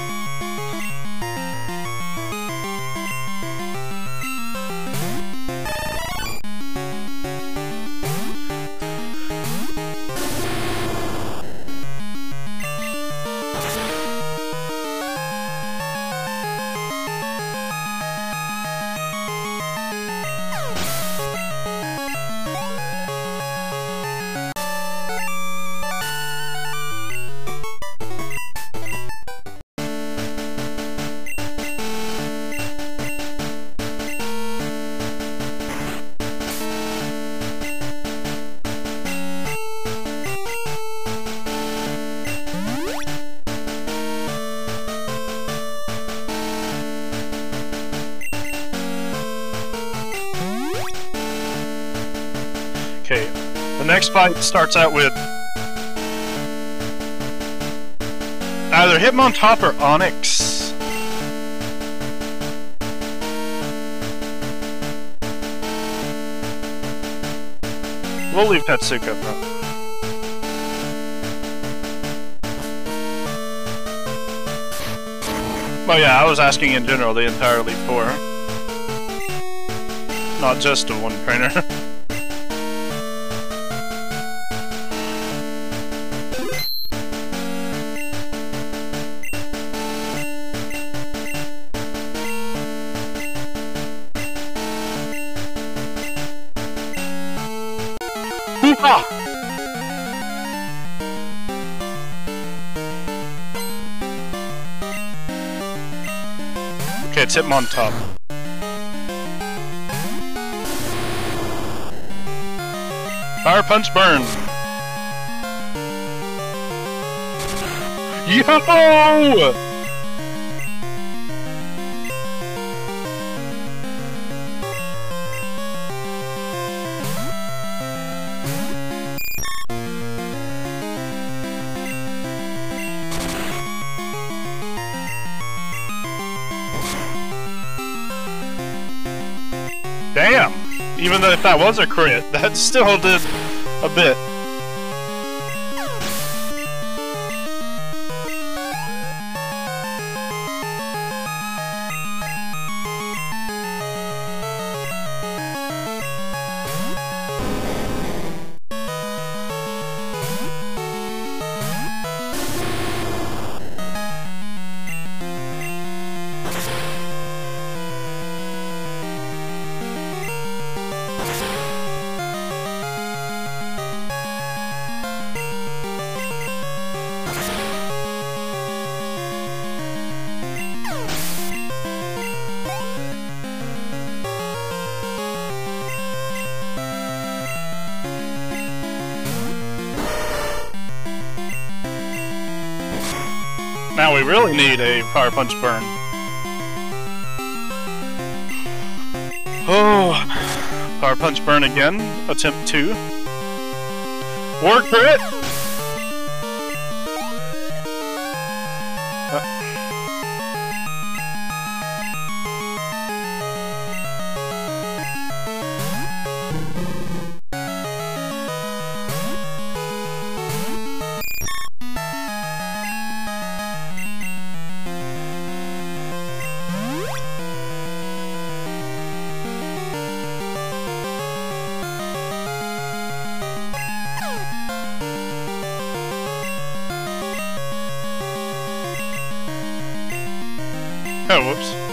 Fight starts out with either Hitmontop or Onix. We'll leave though. Well, yeah, I was asking in general the entire Elite Four. Not just a one trainer. (laughs) Okay, it's Hitmontop. Fire Punch Burn! Yo! Even though if that was a crit, that still did a bit. Really need a Fire Punch Burn. Oh, Fire Punch Burn again. Attempt two. Work crit! Oh, whoops.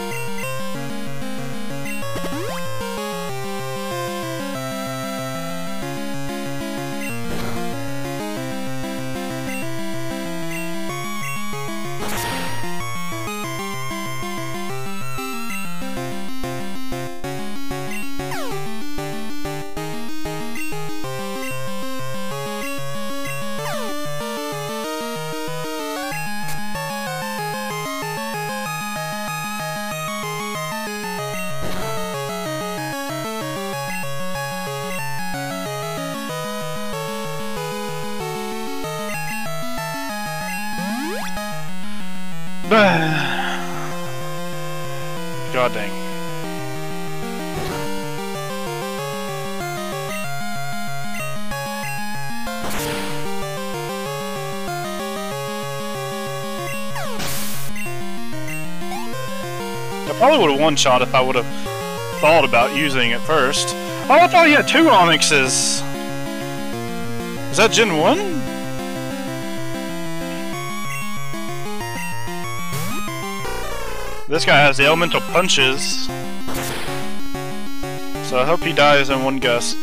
Probably would have one shot if I would have thought about using it first. Oh, I thought you had two Onixes! Is that Gen 1? This guy has the elemental punches. So I hope he dies in one gust.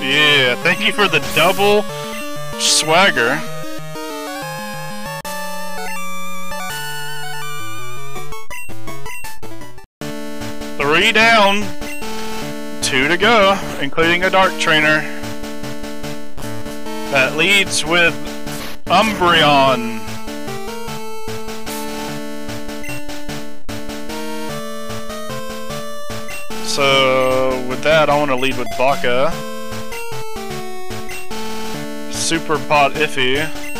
Yeah, thank you for the double swagger. Three down. Two to go, including a Dark Trainer. That leads with Umbreon. So, with that, I want to lead with Baka. Super Pot Iffy.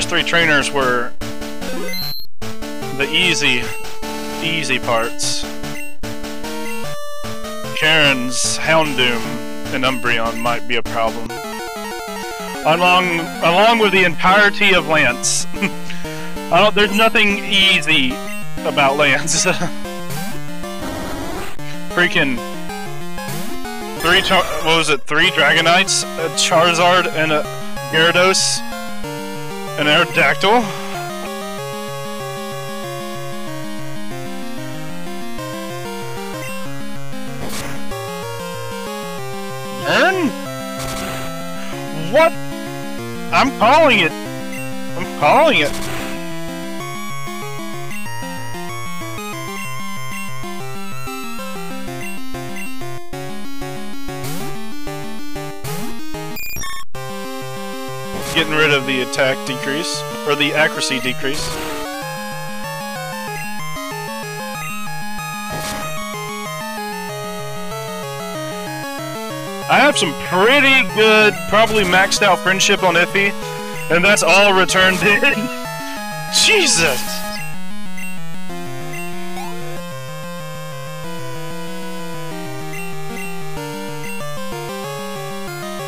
First three trainers were the easy, easy parts. Karen's Houndoom and Umbreon might be a problem. Along, along with the entirety of Lance. (laughs) I don't, there's nothing easy about Lance. (laughs) Freaking three, what was it? Three Dragonites, a Charizard, and a Gyarados, an Aerodactyl. Burn? What? I'm calling it. I'm calling it. The attack decrease, or the accuracy decrease. I have some pretty good, probably maxed out friendship on Iffy, and that's all returned in. (laughs) Jesus!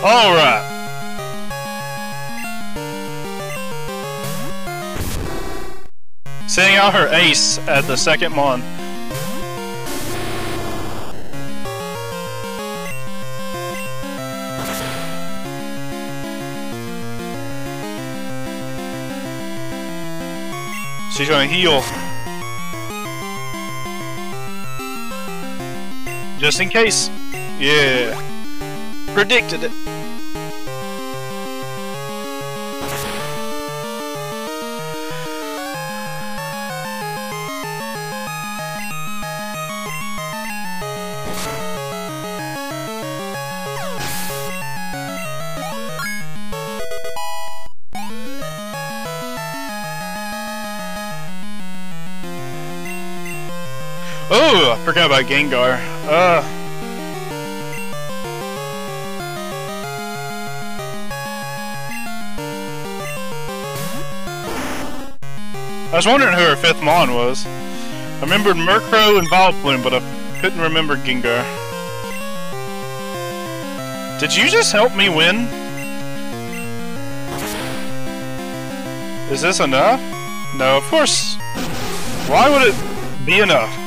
Alright. Sending out her ace at the second one. She's gonna heal. Just in case. Yeah. Predicted it. Forgot about Gengar. Uh. I was wondering who her fifth Mon was. I remembered Murkrow and Vileplume, but I couldn't remember Gengar. Did you just help me win? Is this enough? No, of course. Why would it be enough?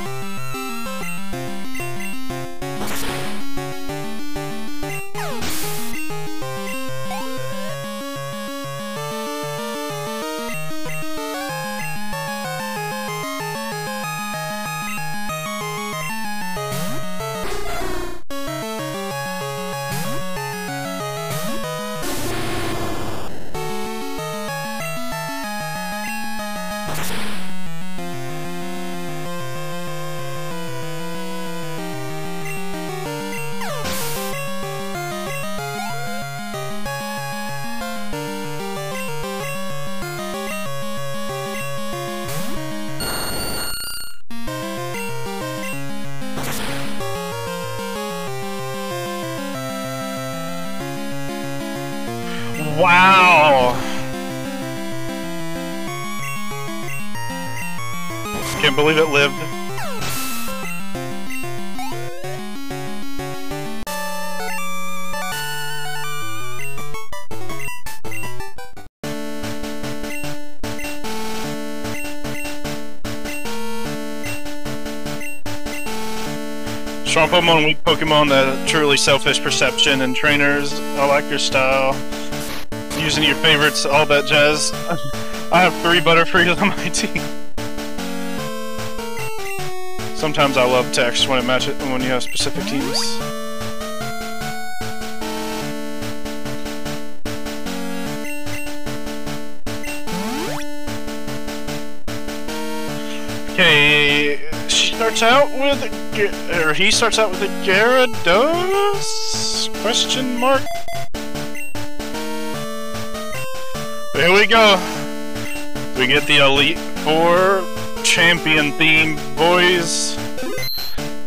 Pokemon, weak Pokemon, the truly selfish perception, and trainers, I like your style using your favorites, all that jazz. I have three Butterfrees on my (laughs) team. Sometimes I love text when it matches when you have specific teams. Starts out with, or he starts out with a Gyarados? Question mark? Here we go. We get the Elite Four champion theme, boys.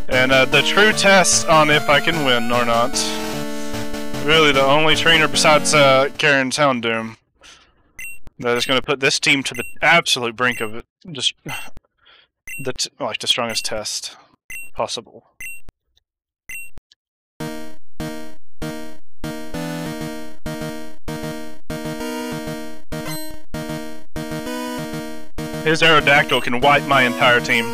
And uh, the true test on if I can win or not. Really, the only trainer besides uh, Karen's Doom that is going to put this team to the absolute brink of it. Just the like the strongest test possible. His Aerodactyl can wipe my entire team.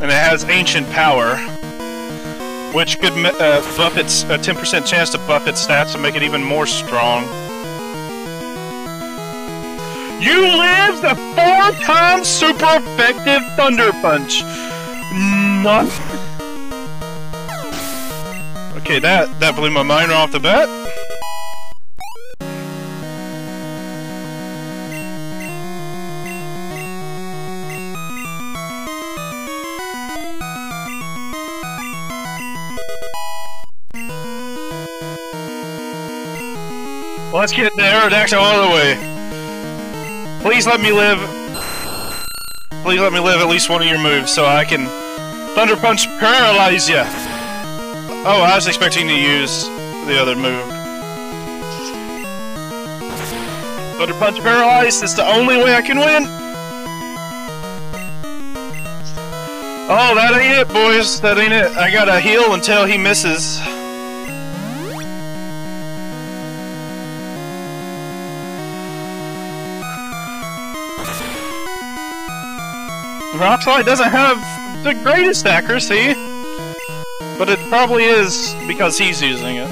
And it has Ancient Power, which could uh, buff its a 10% chance to buff its stats to make it even more strong. You live the four times super effective Thunder Punch. Not. Okay, that that blew my mind right off the bat. Let's get the Aerodactyl all the way. Please let me live. Please let me live at least one of your moves so I can Thunder Punch paralyze you. Oh, I was expecting to use the other move. Thunder Punch paralyzed. It's the only way I can win. Oh, that ain't it, boys. That ain't it. I gotta heal until he misses. Rockslide doesn't have the greatest accuracy, but it probably is because he's using it.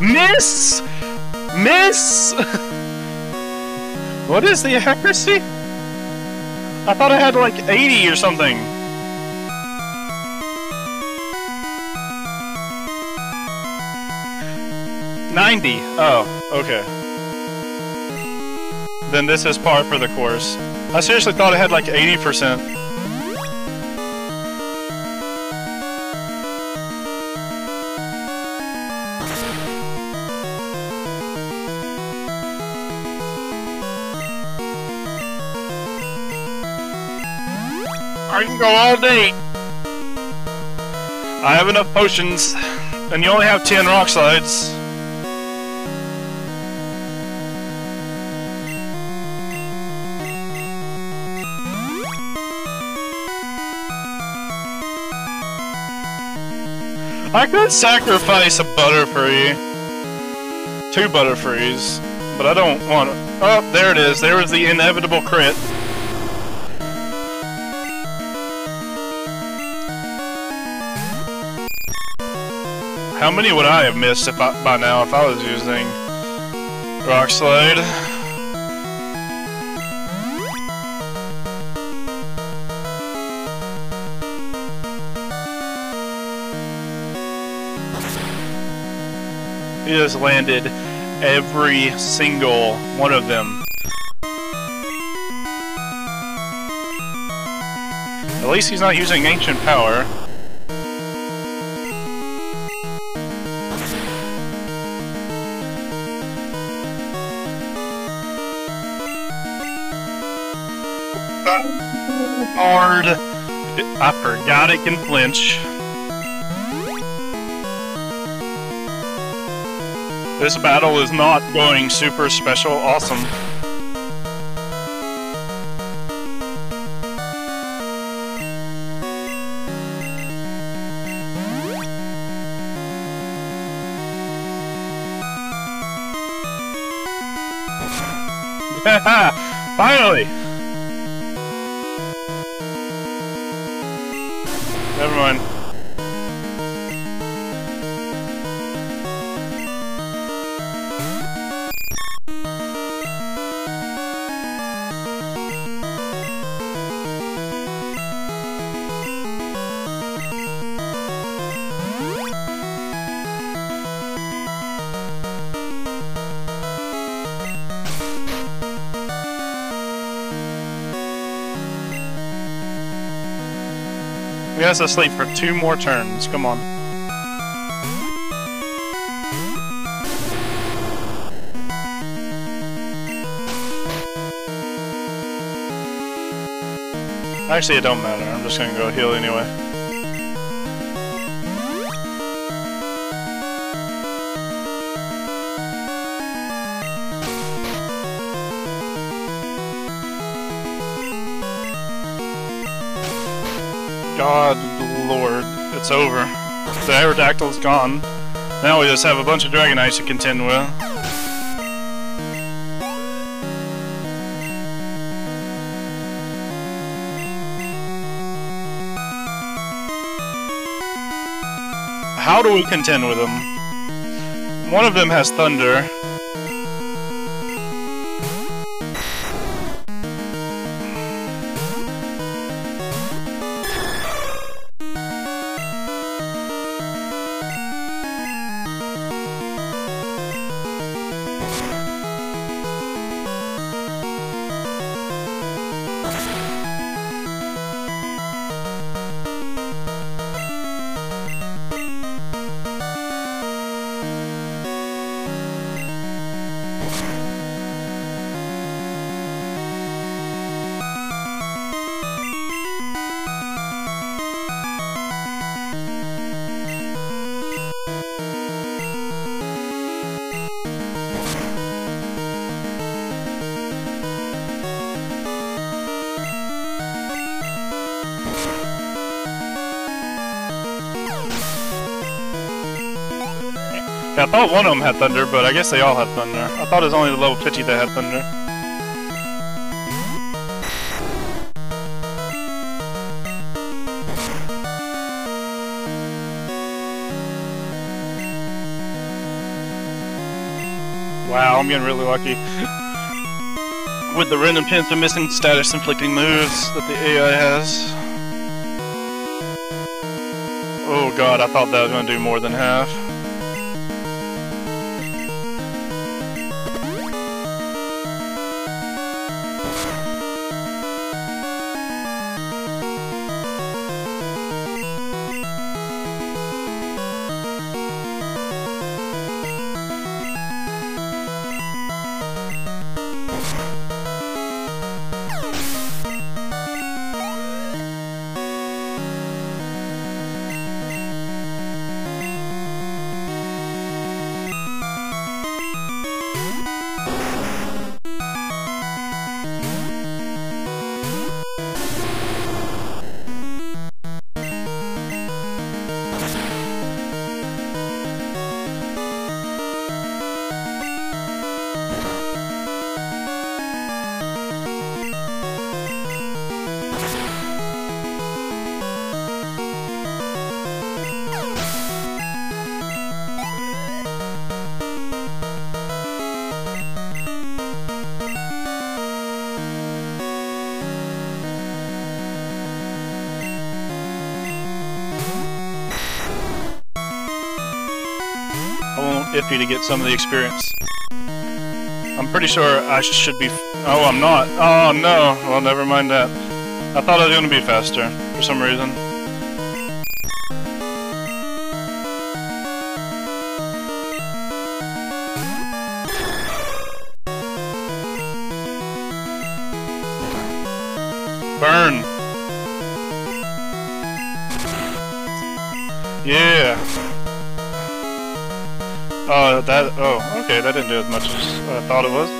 Miss! What is the accuracy? I thought I had like 80 or something. Ninety. Oh, okay. Then this is par for the course. I seriously thought I had like 80%. I can go all day. I have enough potions, and you only have 10 rock slides. I could sacrifice a Butterfree. Two Butterfrees. But I don't want to. Oh, there it is. There was the inevitable crit. How many would I have missed if I, by now if I was using Rock Slide? He just landed every single one of them. At least he's not using Ancient Power. Hard. I forgot it can flinch. This battle is not going super special awesome. (laughs) Finally! He has to sleep for two more turns. Come on. Actually, it don't matter. I'm just gonna go heal anyway. God it's over. The Aerodactyl's gone. Now we just have a bunch of Dragonites to contend with. How do we contend with them? One of them has Thunder. I thought one of them had thunder, but I guess they all had thunder. I thought it was only the level 50 that had thunder. Wow, I'm getting really lucky. With the random pins and missing status inflicting moves that the AI has. Oh god, I thought that was to do more than half. To get some of the experience. I'm pretty sure I should be... oh, I'm not. Oh, no. Well, never mind that. I thought I was going to be faster, for some reason. Thought it was.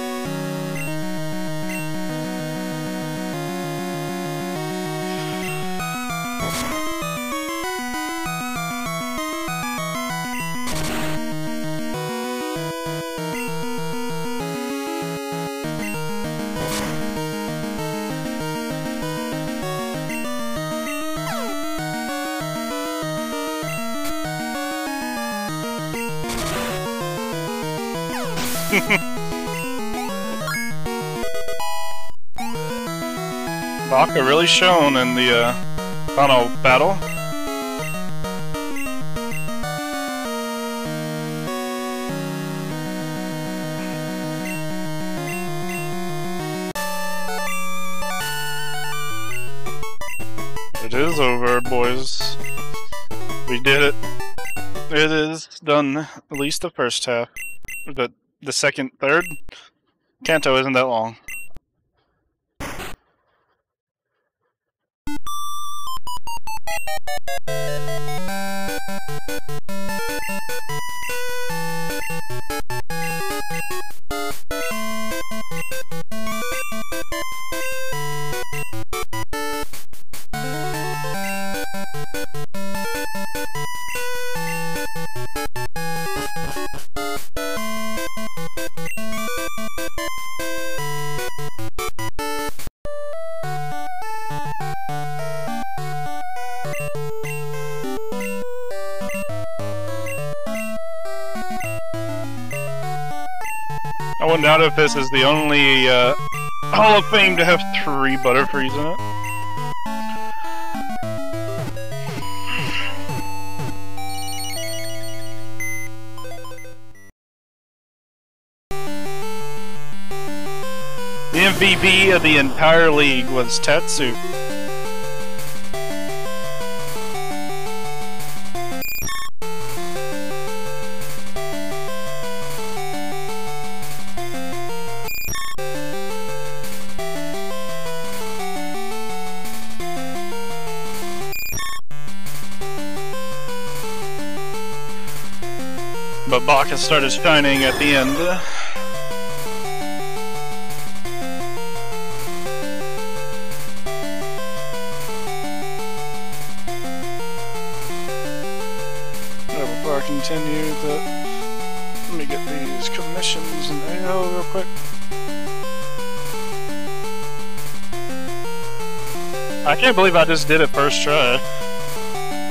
Baka really shown in the uh, final battle. It is over, boys. We did it. It is done, at least the first half. But the second, third, Kanto isn't that long. Out if this is the only uh, Hall of Fame to have three Butterfrees in it. The MVP of the entire league was Tatsu. Bacchus started shining at the end. before I continue, the, let me get these commissions and AO real quick. I can't believe I just did it first try.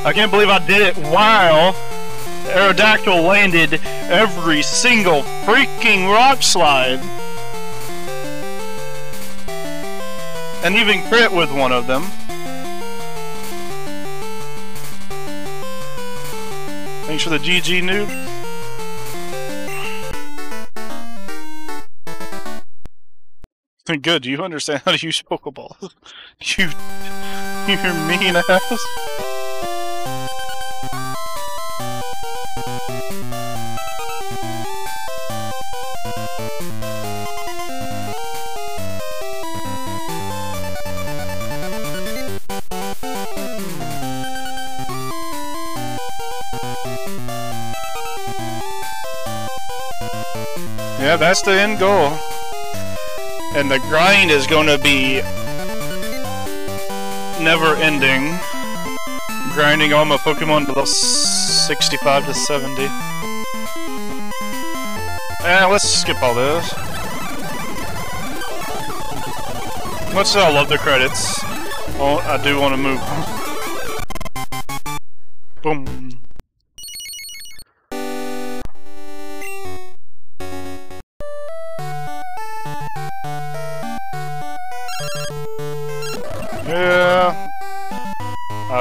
I can't believe I did it while Aerodactyl landed every single freaking rock slide. And even crit with one of them. Thanks for the GG noob. Good, do you understand how to use Pokeballs. (laughs) You, you're mean ass. That's the end goal. And the grind is going to be never ending. Grinding all my Pokemon to level 65 to 70. Eh, let's skip all this. Much as I love the credits, well, I do want to move. Boom.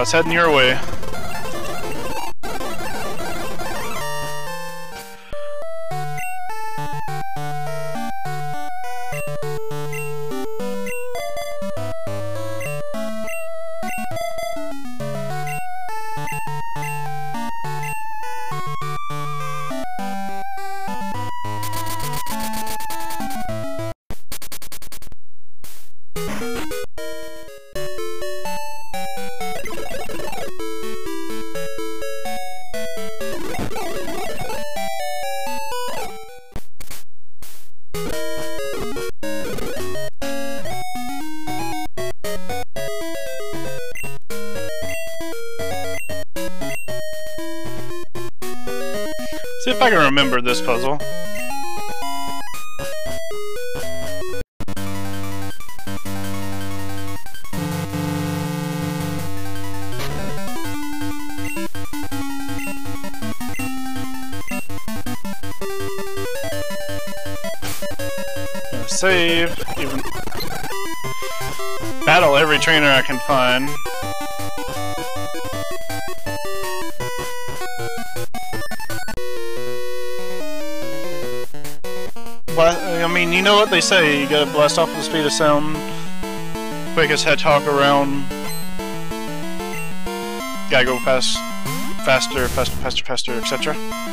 I was heading your way. This puzzle. Save, even battle every trainer I can find. You know what they say, you gotta blast off the speed of sound, quickest hedgehog around, gotta go fast, faster, faster, faster, faster, etc.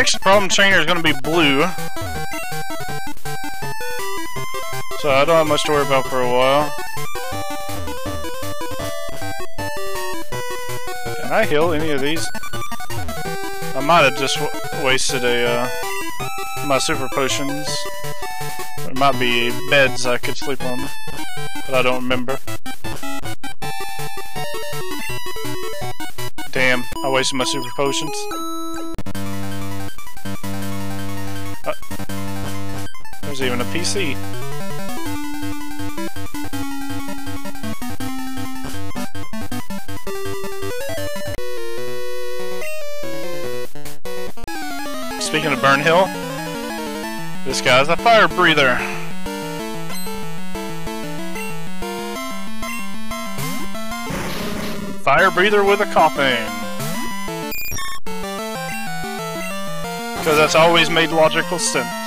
next problem trainer is going to be blue. So I don't have much to worry about for a while. Can I heal any of these? I might have just wasted a, uh, my super potions. There might be beds I could sleep on, but I don't remember. Damn, I wasted my super potions. PC. Speaking of Burn Hill, this guy's a fire breather. Fire breather with a Koffing. Because that's always made logical sense.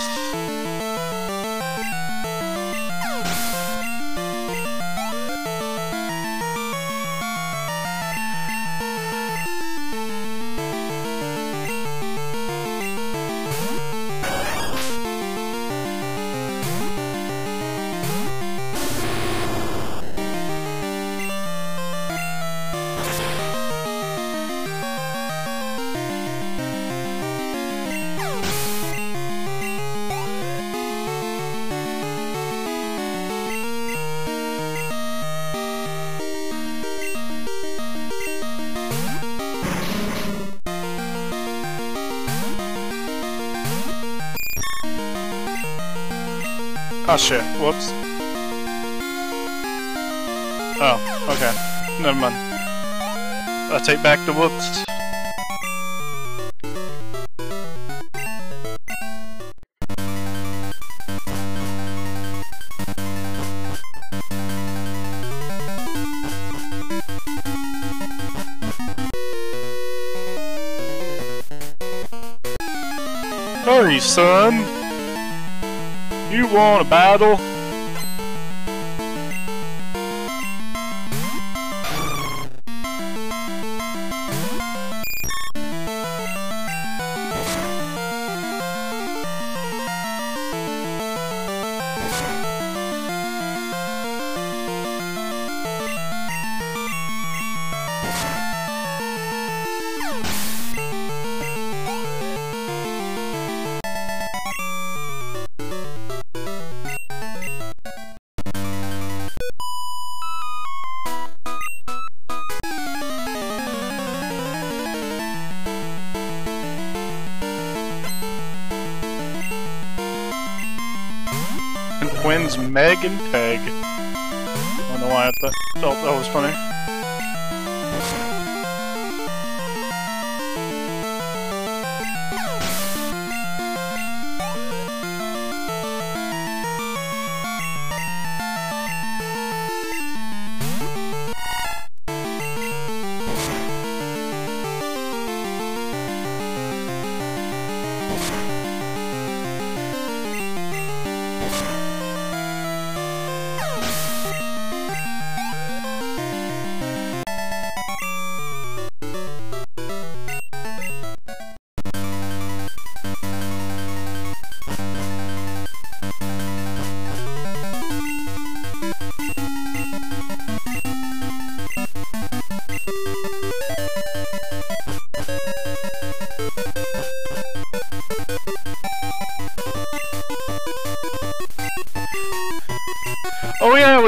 Oh shit, whoops. Oh, okay. Never mind. I take back the whoops. Hey, son! You want a battle? Meg and Peg. I don't know why I th thought that was funny.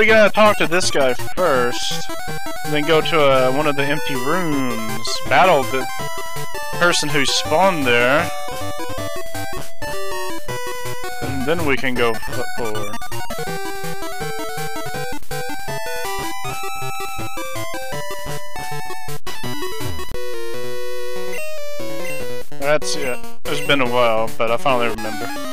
We gotta talk to this guy first. Then go to uh, one of the empty rooms. Battle the person who spawned there. And then we can go forward. That's it. It's been a while, but I finally remember.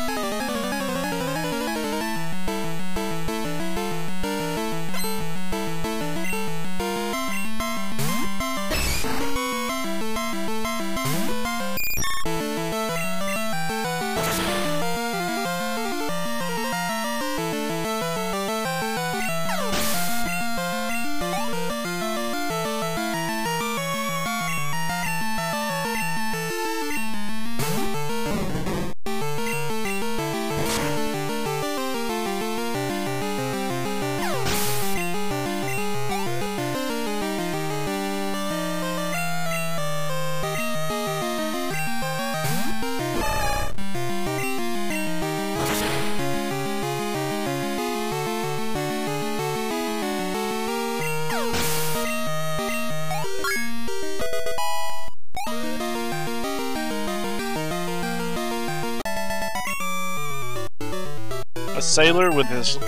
Sailor with his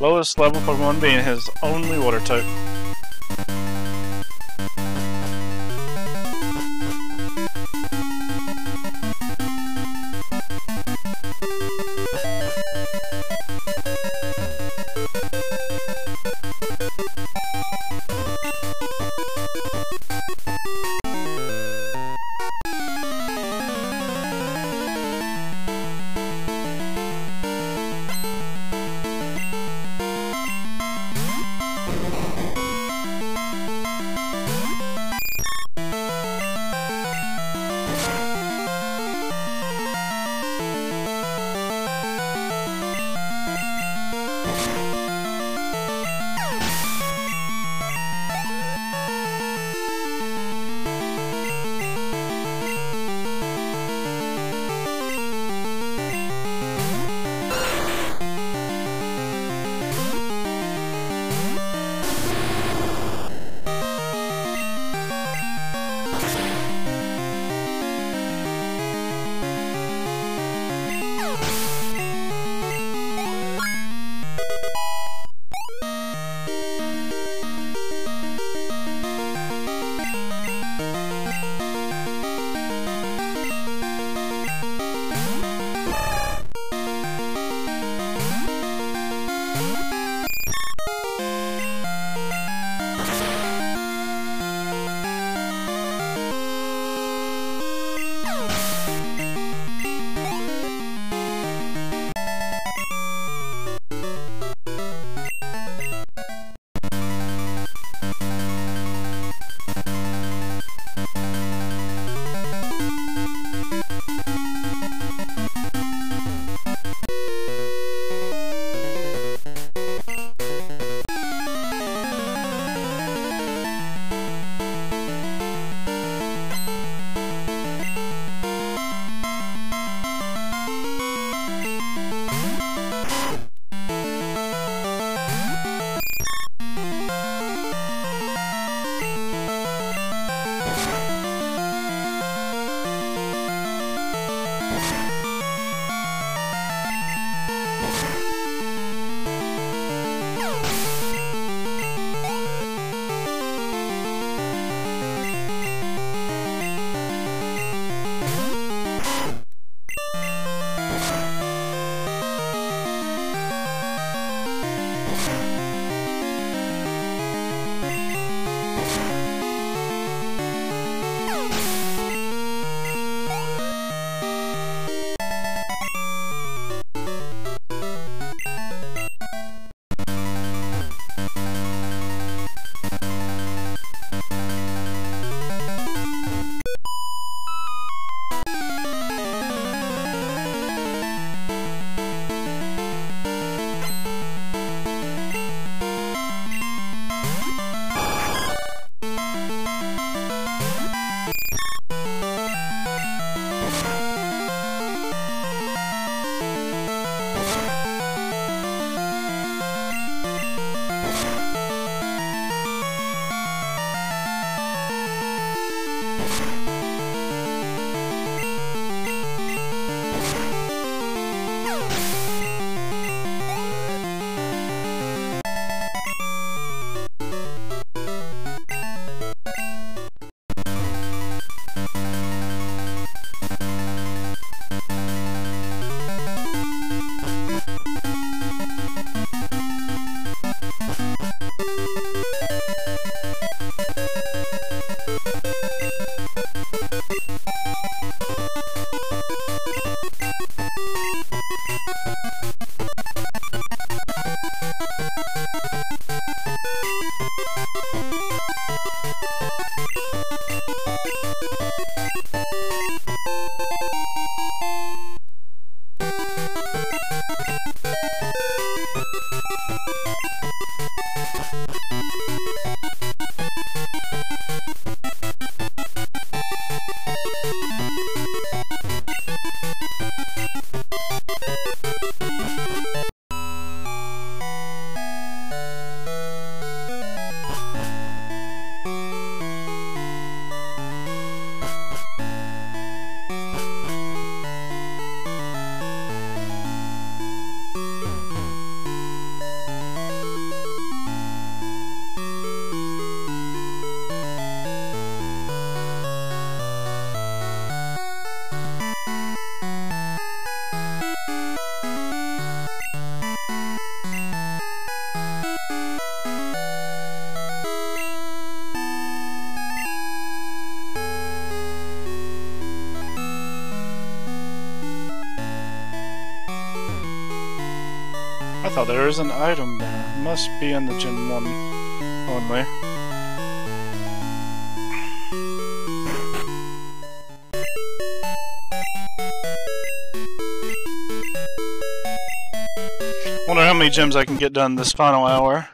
lowest level Pokemon being his only water type. Thought there was an item there. Must be in the Gen 1 only. Wonder how many gems I can get done this final hour.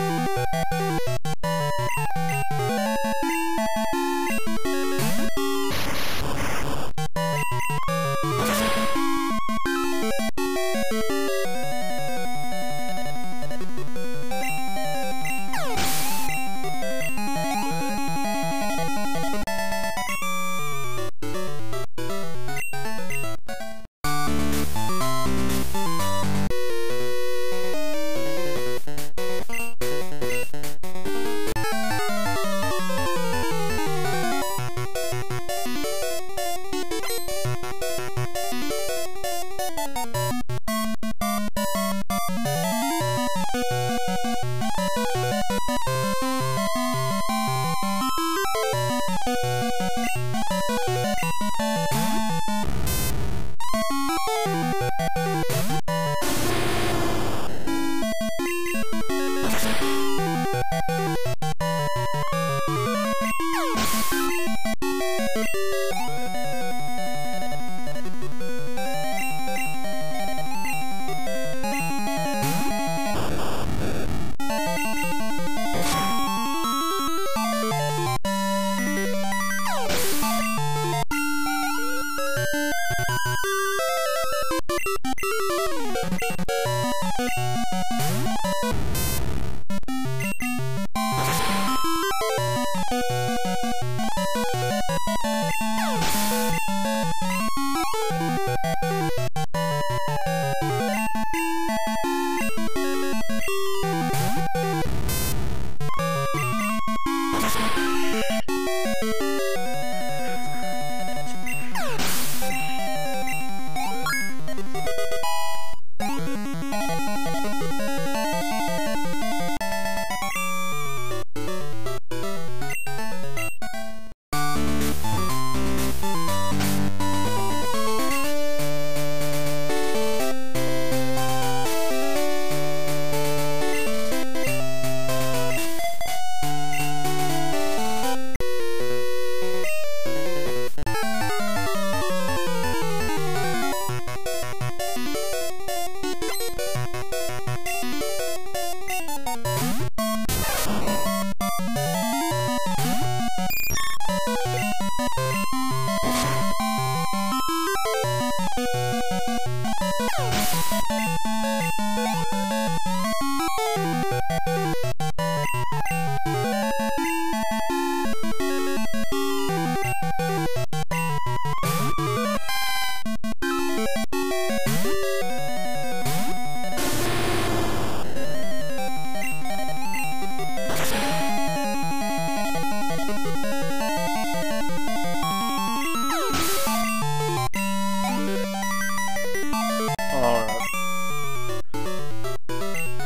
you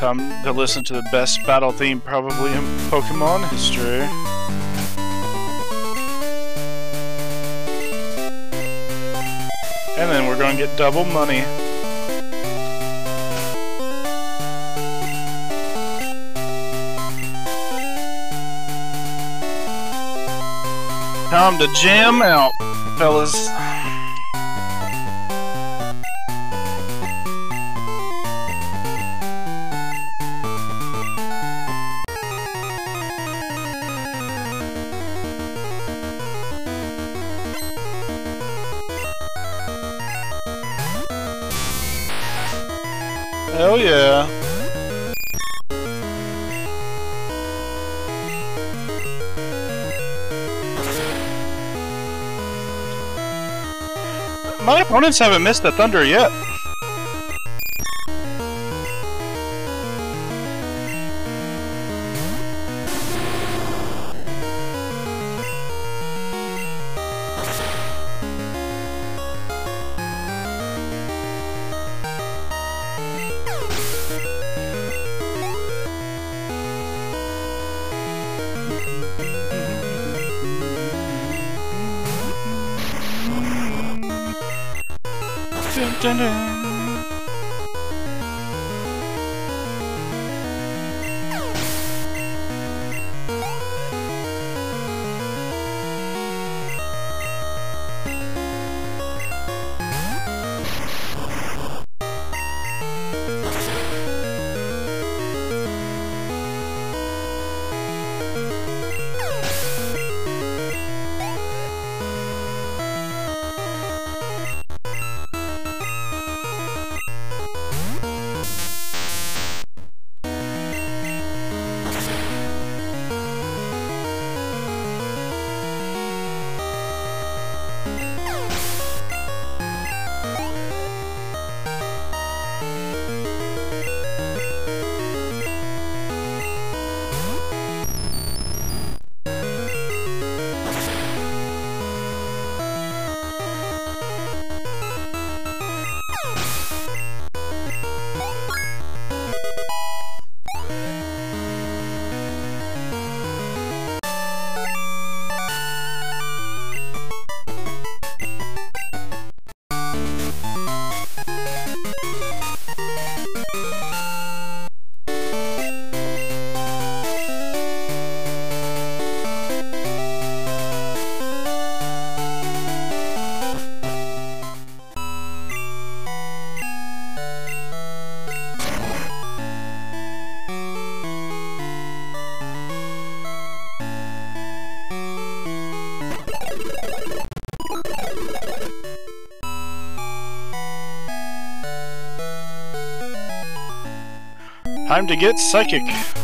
To listen to the best battle theme probably in Pokemon history. And then we're gonna get double money. Time to jam out, fellas. Opponents haven't missed the thunder yet. Time to get psychic.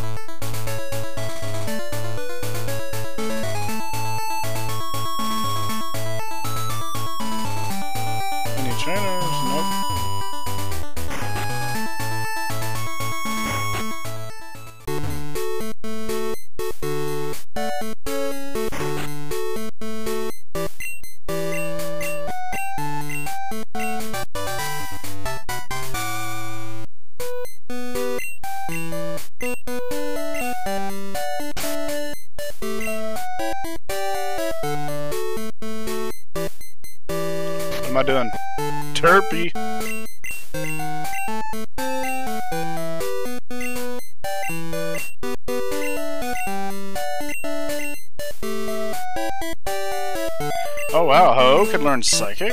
Psychic?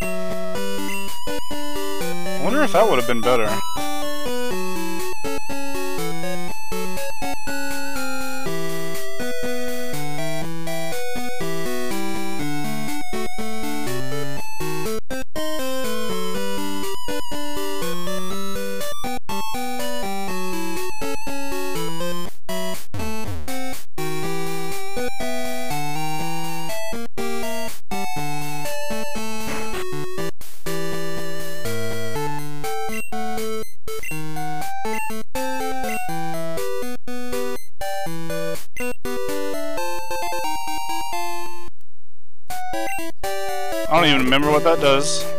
I wonder if that would have been better. What that does.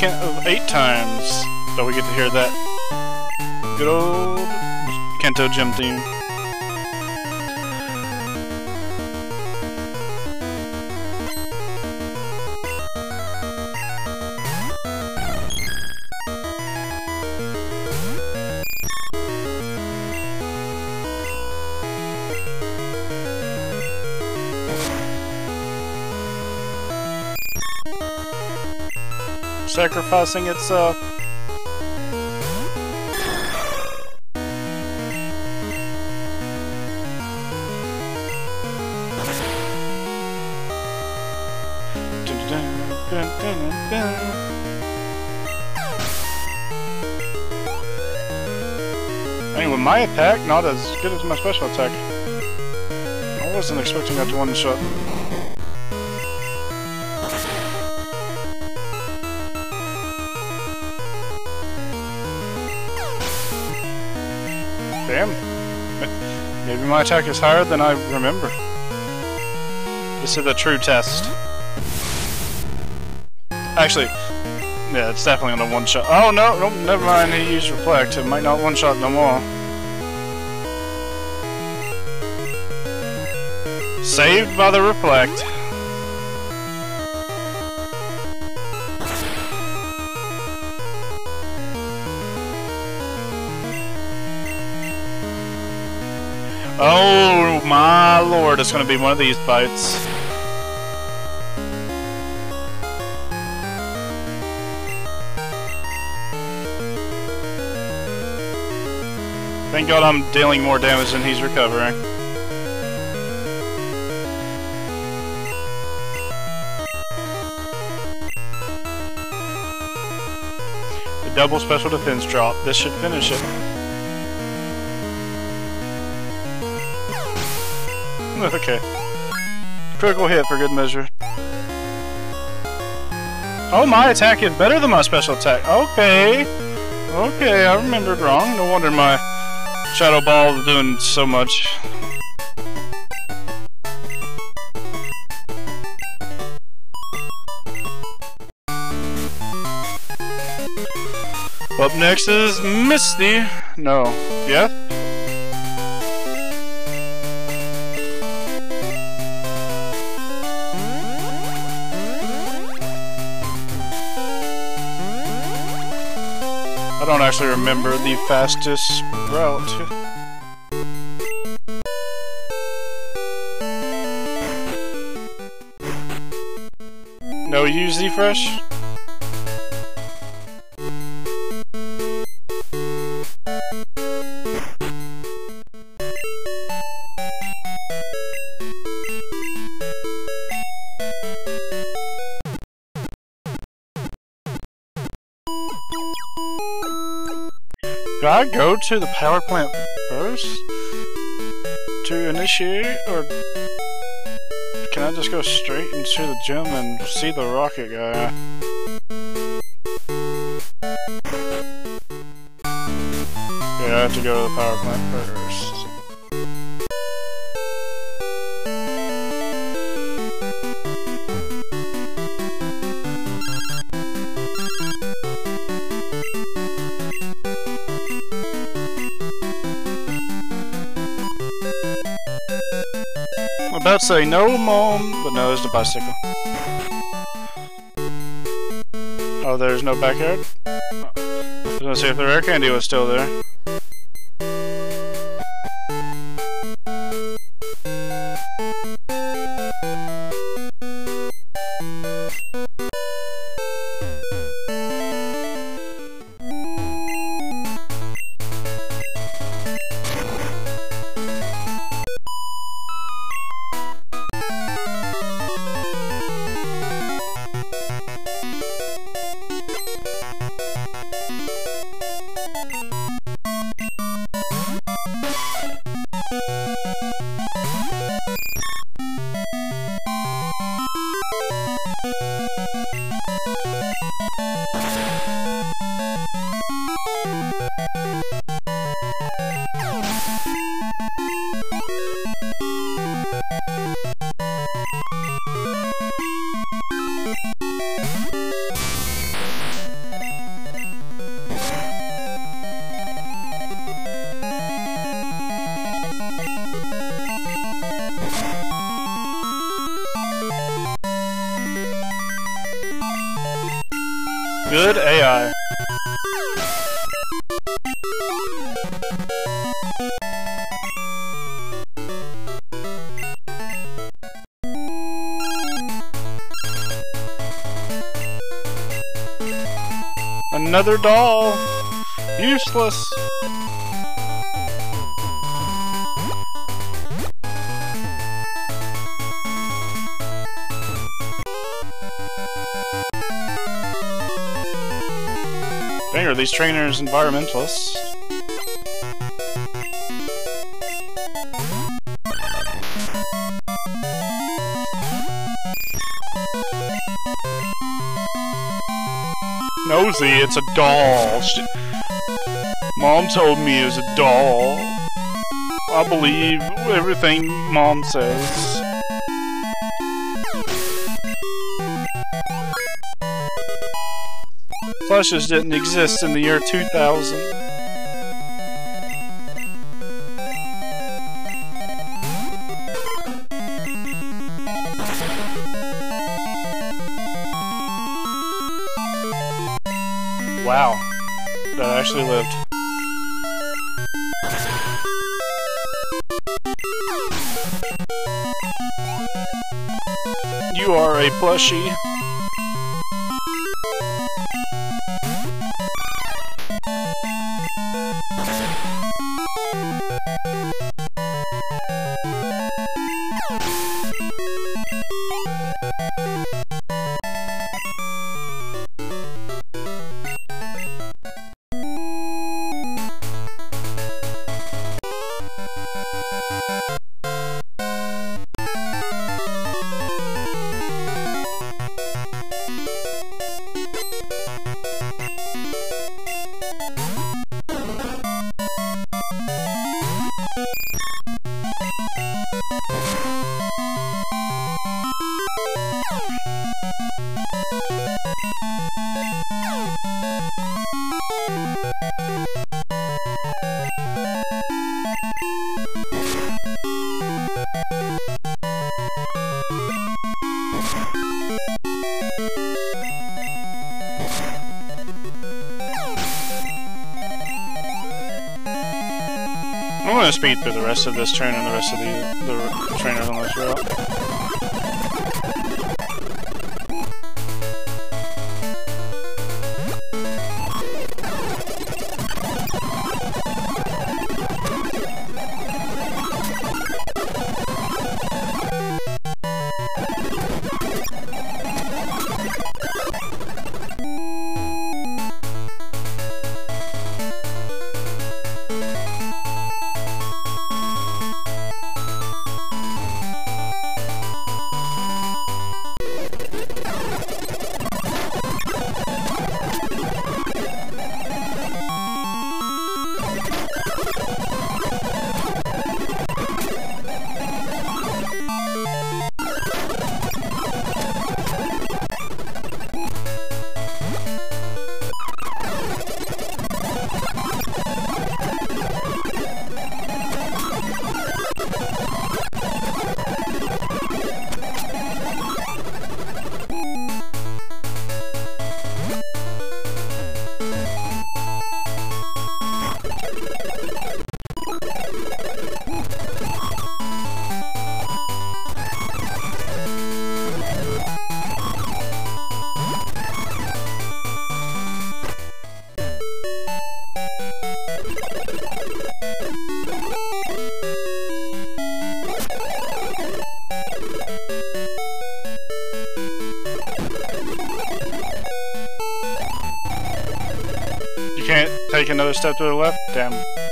Second of eight times that we get to hear that good old Kanto gem theme. Sacrificing itself. Anyway, my attack not as good as my special attack. I wasn't expecting that to one shot. My attack is higher than I remember. This is the true test. Actually, yeah, it's definitely on a one shot. Oh no, no, never mind. He used reflect. It might not one shot no more. Saved by the reflect. Lord, it's gonna be one of these fights. Thank god I'm dealing more damage than he's recovering. The double special defense drop. This should finish it. (laughs) okay. Critical hit for good measure. Oh, my attack is better than my special attack. Okay. Okay, I remembered wrong. No wonder my Shadow Ball is doing so much. Up next is Misty. No. Yeah? Actually remember the fastest route. No, use Z-Fresh? I go to the power plant first? To initiate, or can I just go straight into the gym and see the rocket guy? Yeah, I have to go to the power plant first. About to say no, mom, but no, there's the bicycle. Oh, there's no backyard? I was gonna see if the rare candy was still there. Another doll! Useless! Dang, are these trainers environmentalists? Nosy, it's a doll. She Mom told me it was a doll. I believe everything Mom says. Plushes didn't exist in the year 2000. Rest of this train and the rest of the, the trainers on this route. You can't take another step to the left? Damn.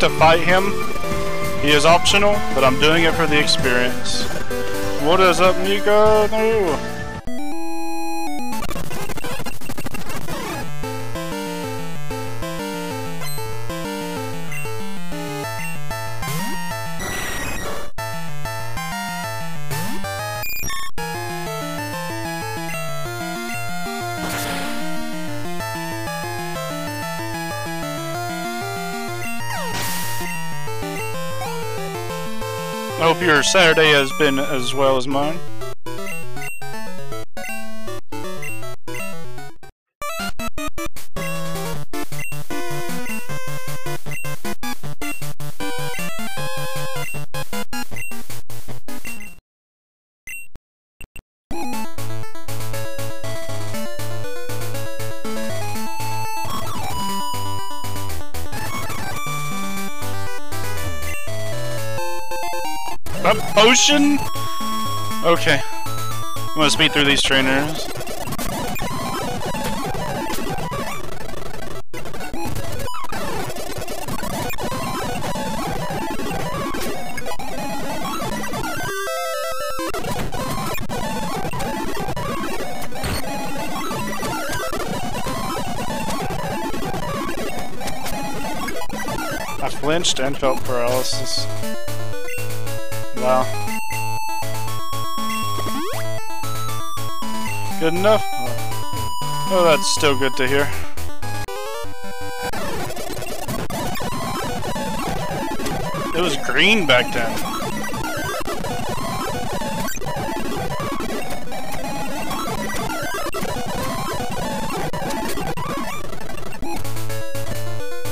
To fight him. He is optional, but I'm doing it for the experience. What is up, Nico? No. Your Saturday has been as well as mine. Okay. I'm gonna speed through these trainers. I flinched and felt paralysis. Wow. Good enough? Oh, that's still good to hear. It was green back then.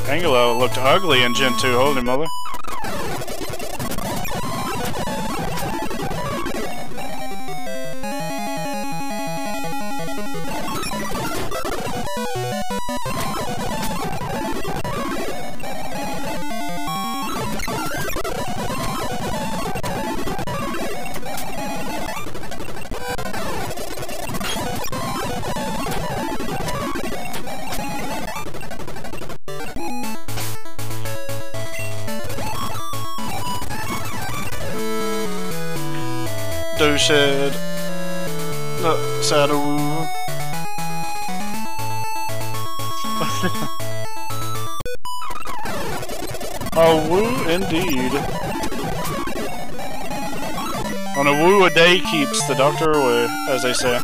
Angelo looked ugly in Gen 2, holy mother. Douchhead. No, Saddle. a woo indeed. On a woo a day keeps the doctor away, as they say.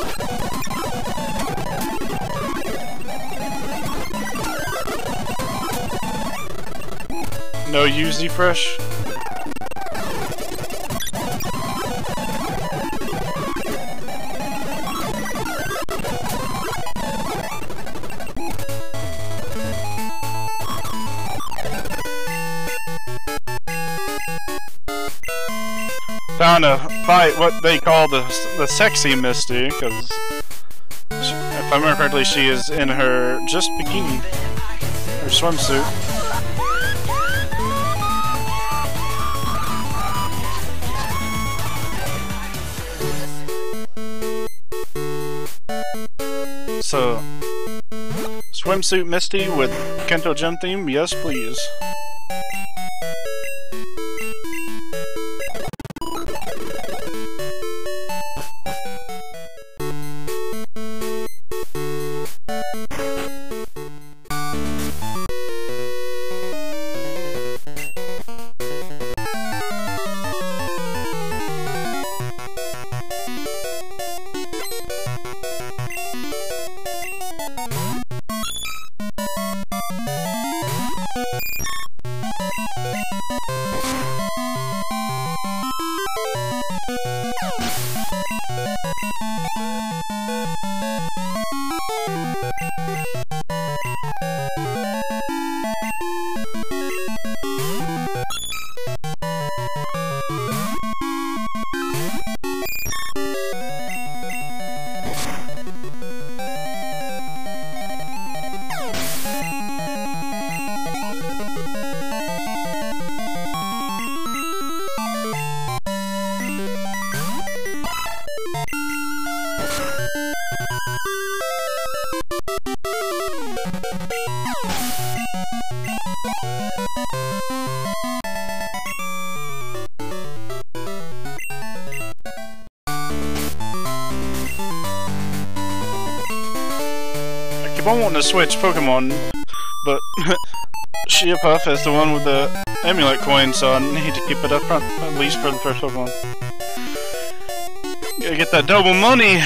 No UZ Fresh? Found a fight what they call the the sexy Misty, because if I remember correctly, she is in her just bikini, her swimsuit. So, swimsuit Misty with Kanto Gym theme, yes please. Wanting to switch Pokemon, but (laughs) Shiapuff is the one with the Amulet coin, so I need to keep it up front, at least for the first Pokemon. Gotta get that double money!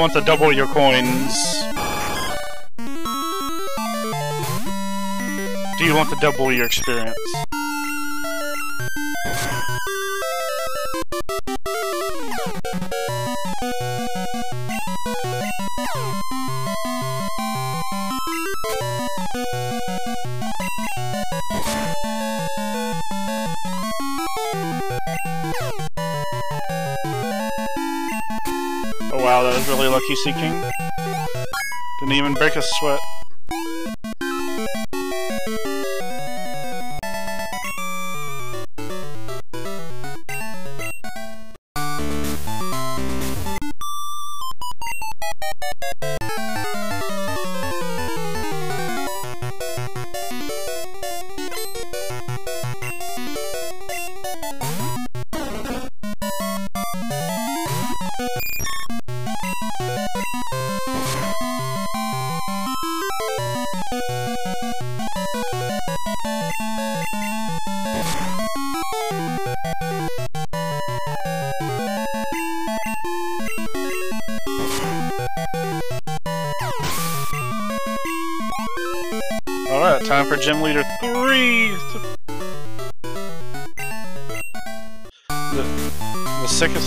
Want to double your coins. Do you want to double your experience? Wow, that was lucky Seaking. Didn't even break a sweat.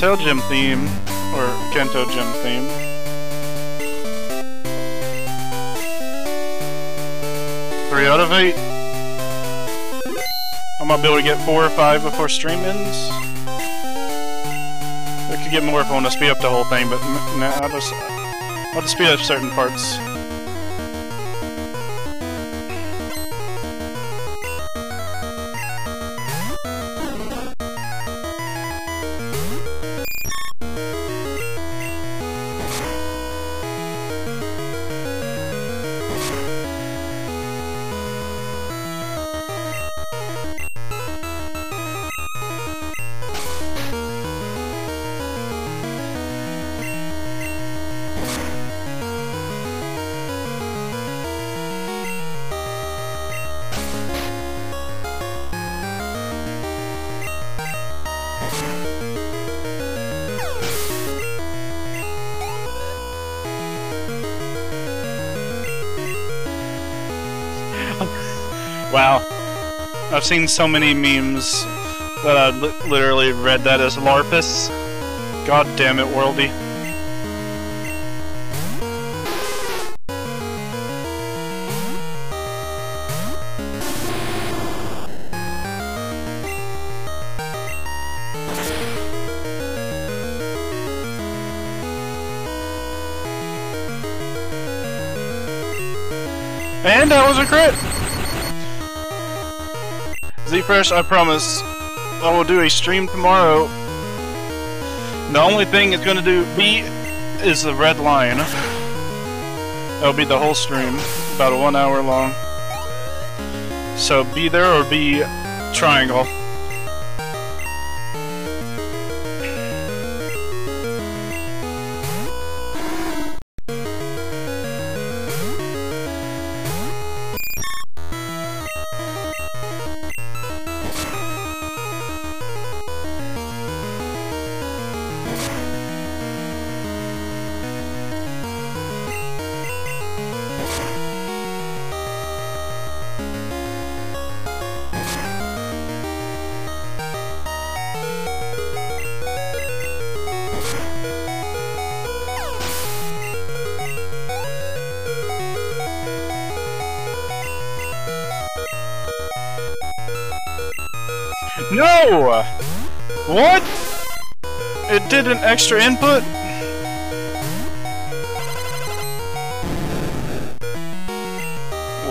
Hell gym theme, or Kanto gym theme. Three out of eight. I might be able to get four or five before stream ends. I could get more if I want to speed up the whole thing, but nah, I'll just, I'll just speed up certain parts. I've seen so many memes that I li literally read that as Larpus. God damn it, Worldy. And that was a crit! Z-Fresh, I promise, I will do a stream tomorrow. The only thing it's gonna do be is the red line. That'll be the whole stream, about a one hour long. So be there or be triangle. No! What? It did an extra input?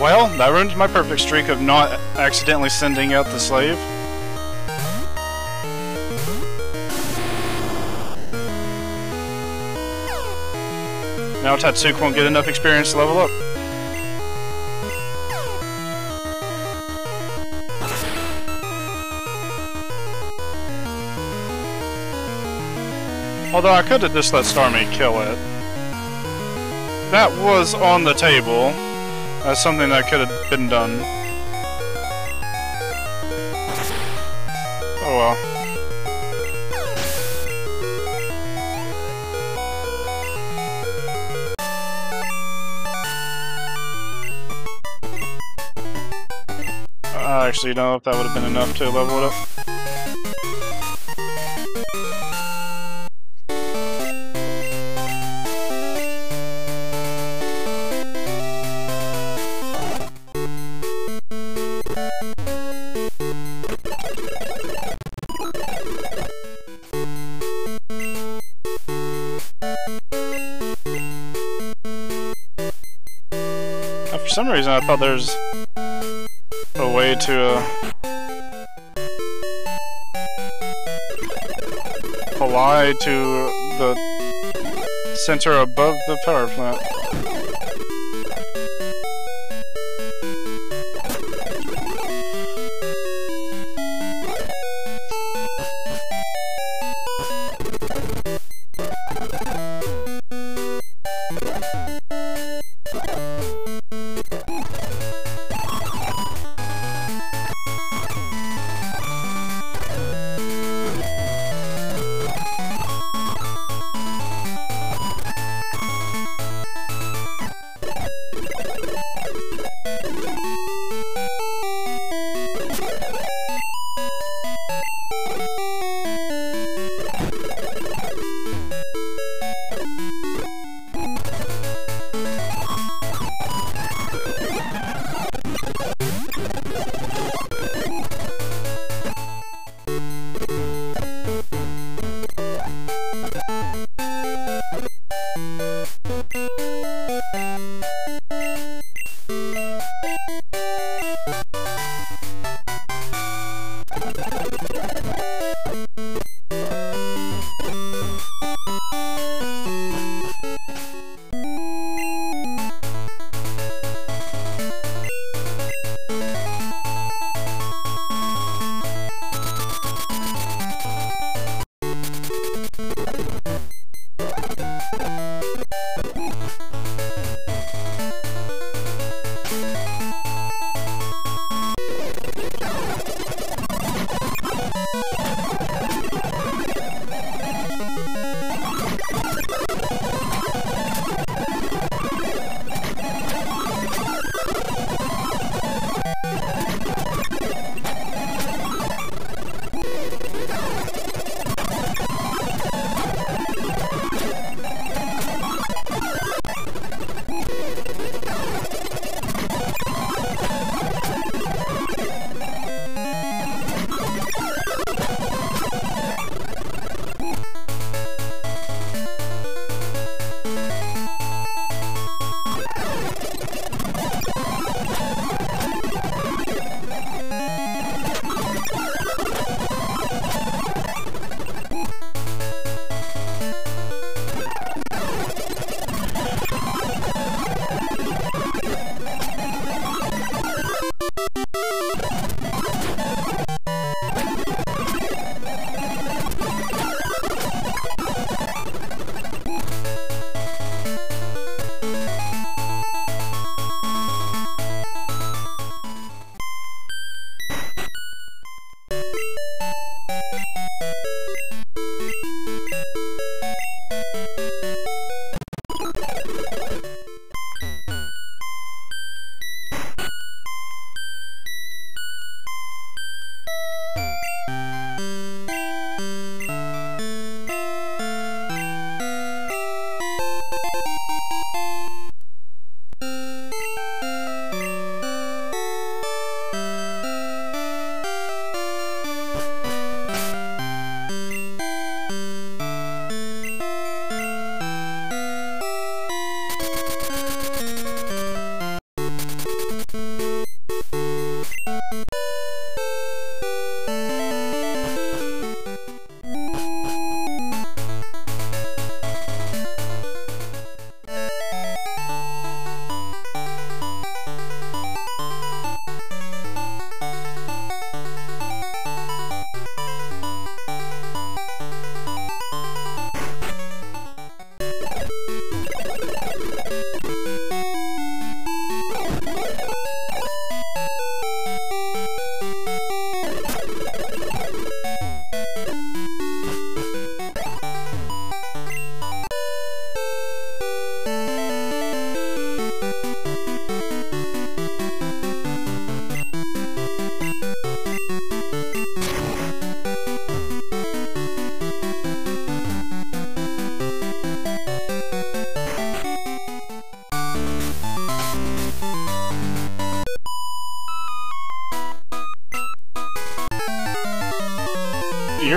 Well, that ruins my perfect streak of not accidentally sending out the slave. Now Tatsuki won't get enough experience to level up. Although I could have just let Starmie kill it. That was on the table. That's something that could have been done. Oh well. Actually don't know if that would have been enough to level it up. Some reason, I thought there's a way to uh, fly to the center above the power plant.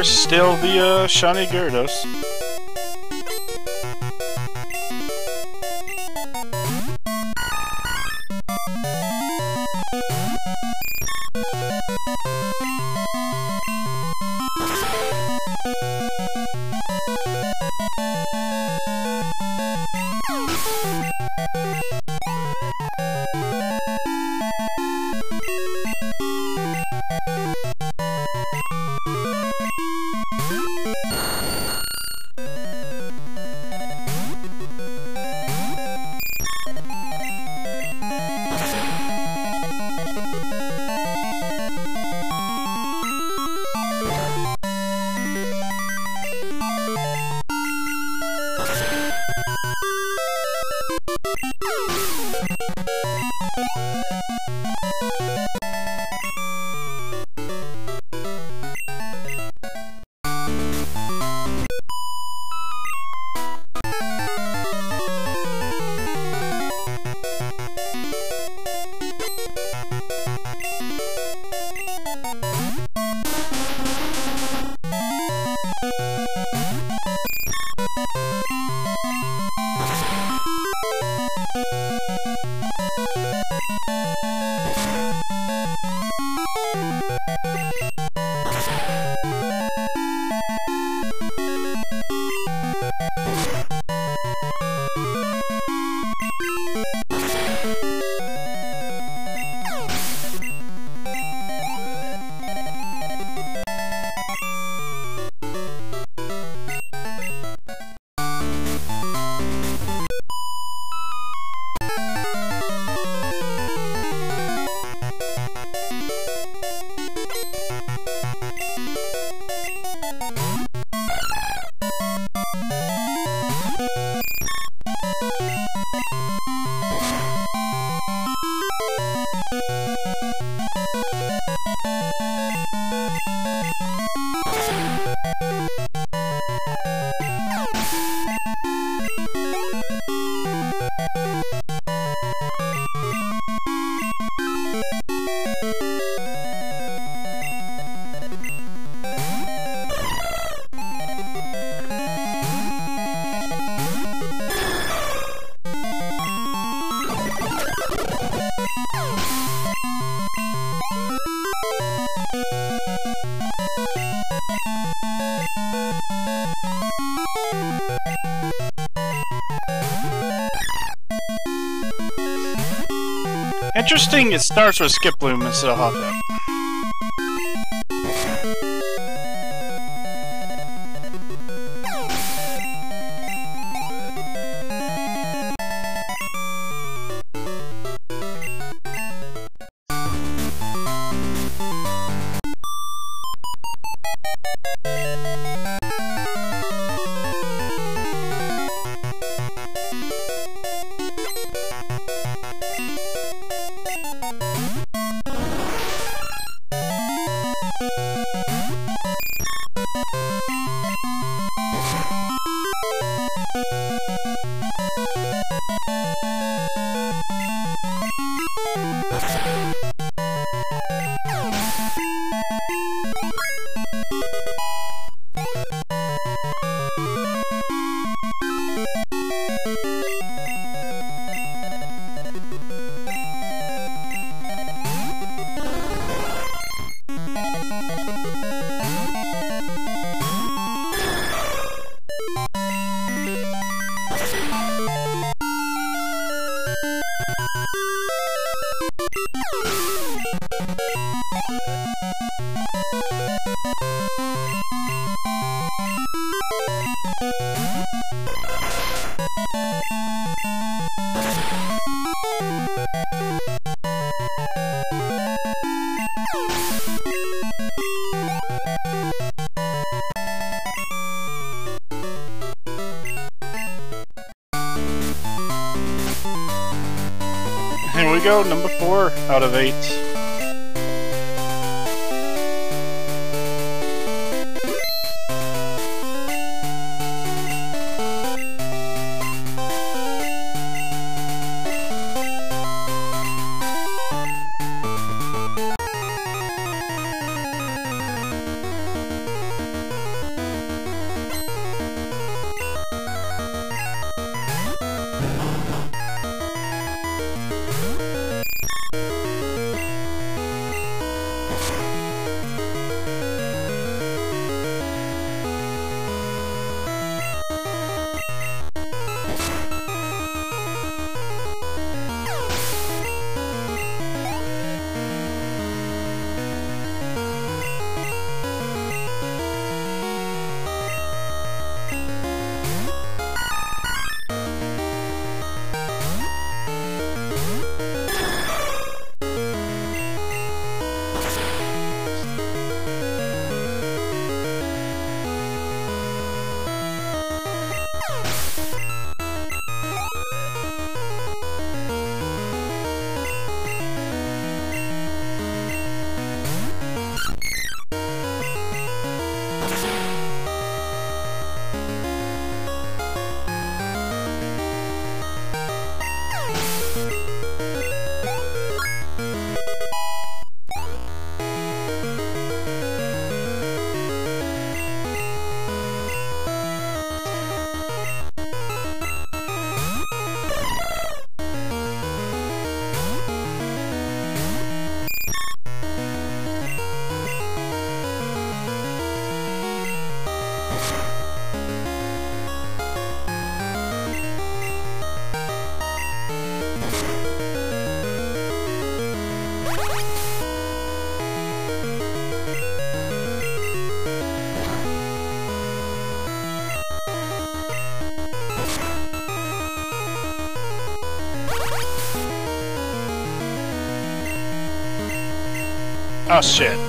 Still the uh, shiny Gyarados. Interesting, it starts with Skiploom instead of. Here go, number four out of eight. Oh shit.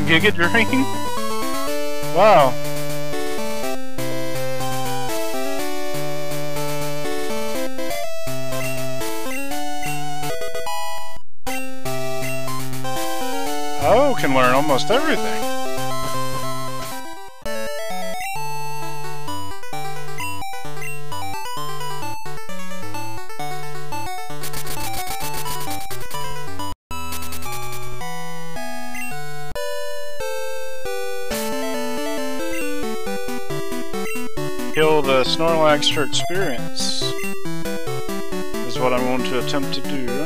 Giga Drain? Wow. Ho-Oh can learn almost everything. For experience. Is what I want to attempt to do.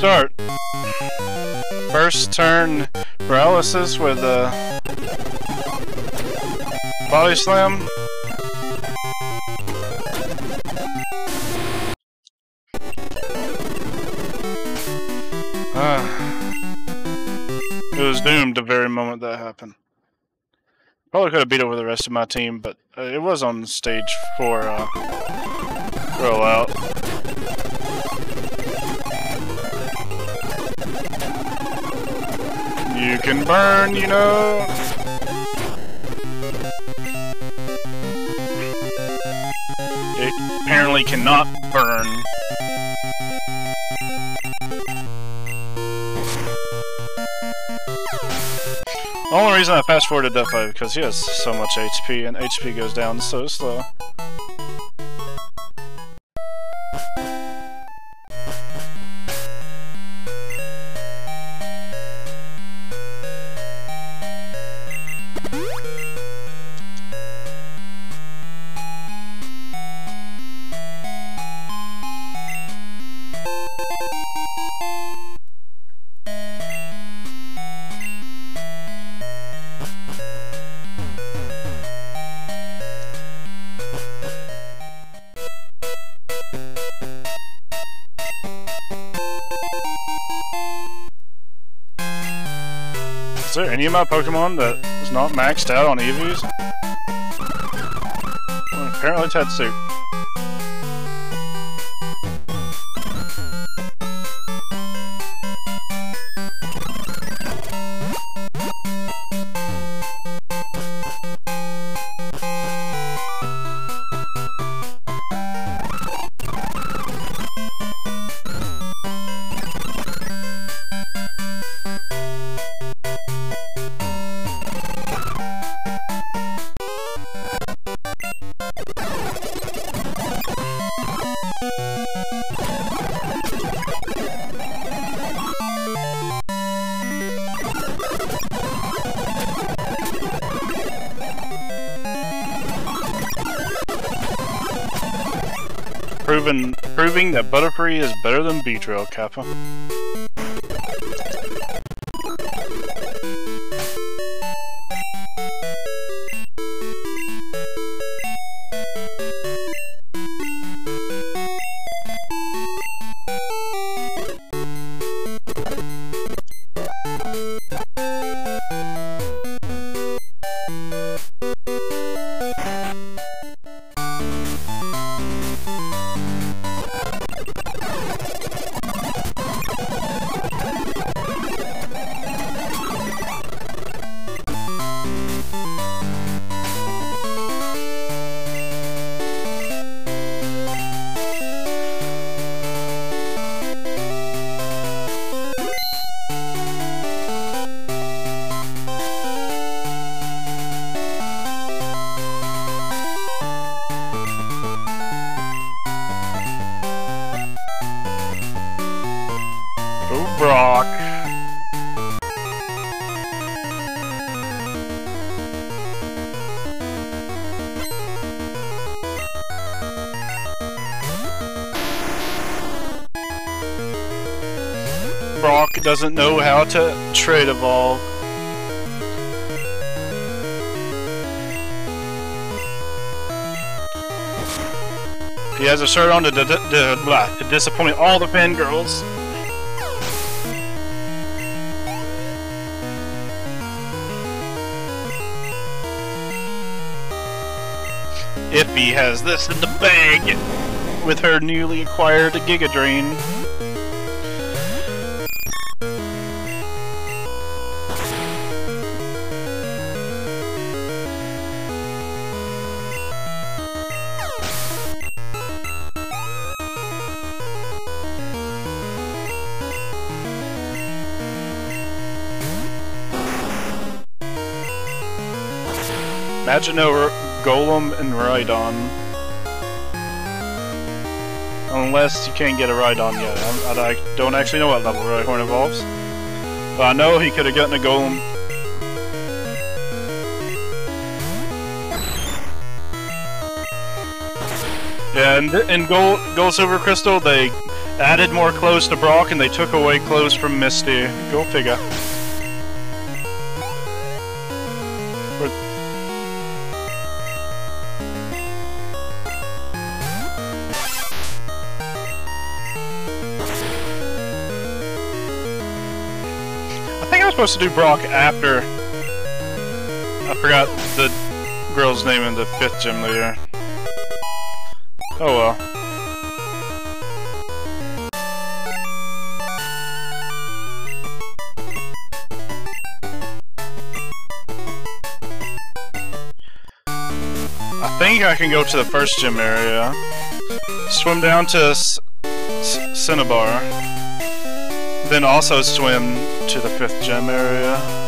Start. First turn paralysis with a body slam. Ah. it was doomed the very moment that happened. Probably could have beat over the rest of my team, but uh, it was on stage for uh, rollout. You can burn, you know. It apparently cannot burn. The only reason I fast forwarded that fight because he has so much HP and HP goes down so slow. My Pokemon that is not maxed out on EVs? Apparently Tetsu. Is better than Beedrill, Kappa. Doesn't know how to trade evolve. He has a shirt on to, to, to, to disappoint all the fangirls. Iffy has this in the bag with her newly acquired Giga Drain. Over Golem and Rhydon. Unless you can't get a Rhydon yet. I, I don't actually know what level Rhyhorn evolves. But I know he could have gotten a Golem. Yeah, and in Gold, Gold Silver Crystal, they added more clothes to Brock and they took away clothes from Misty. Go figure. Supposed to do Brock after. I forgot the girl's name in the fifth gym leader. Oh well. I think I can go to the first gym area. Swim down to Cinnabar. Then also swim to the fifth gym area.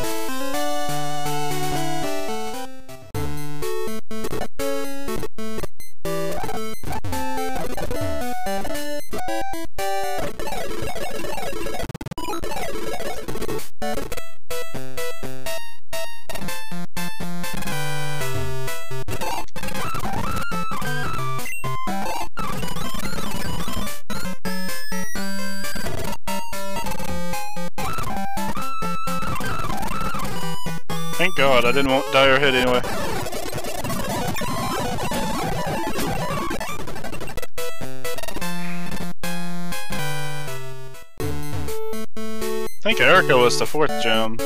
God, I didn't want die or hit anyway. I think Erika was the fourth gem.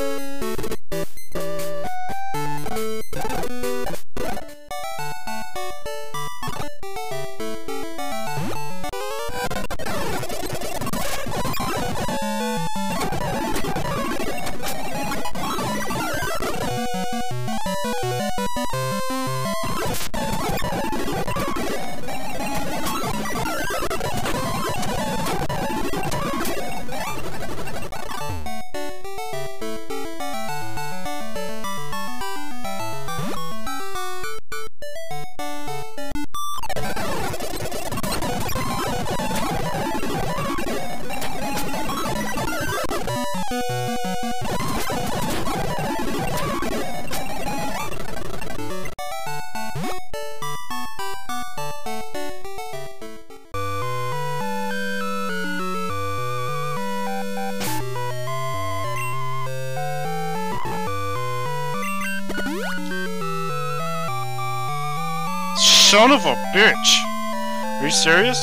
Son of a bitch! Are you serious?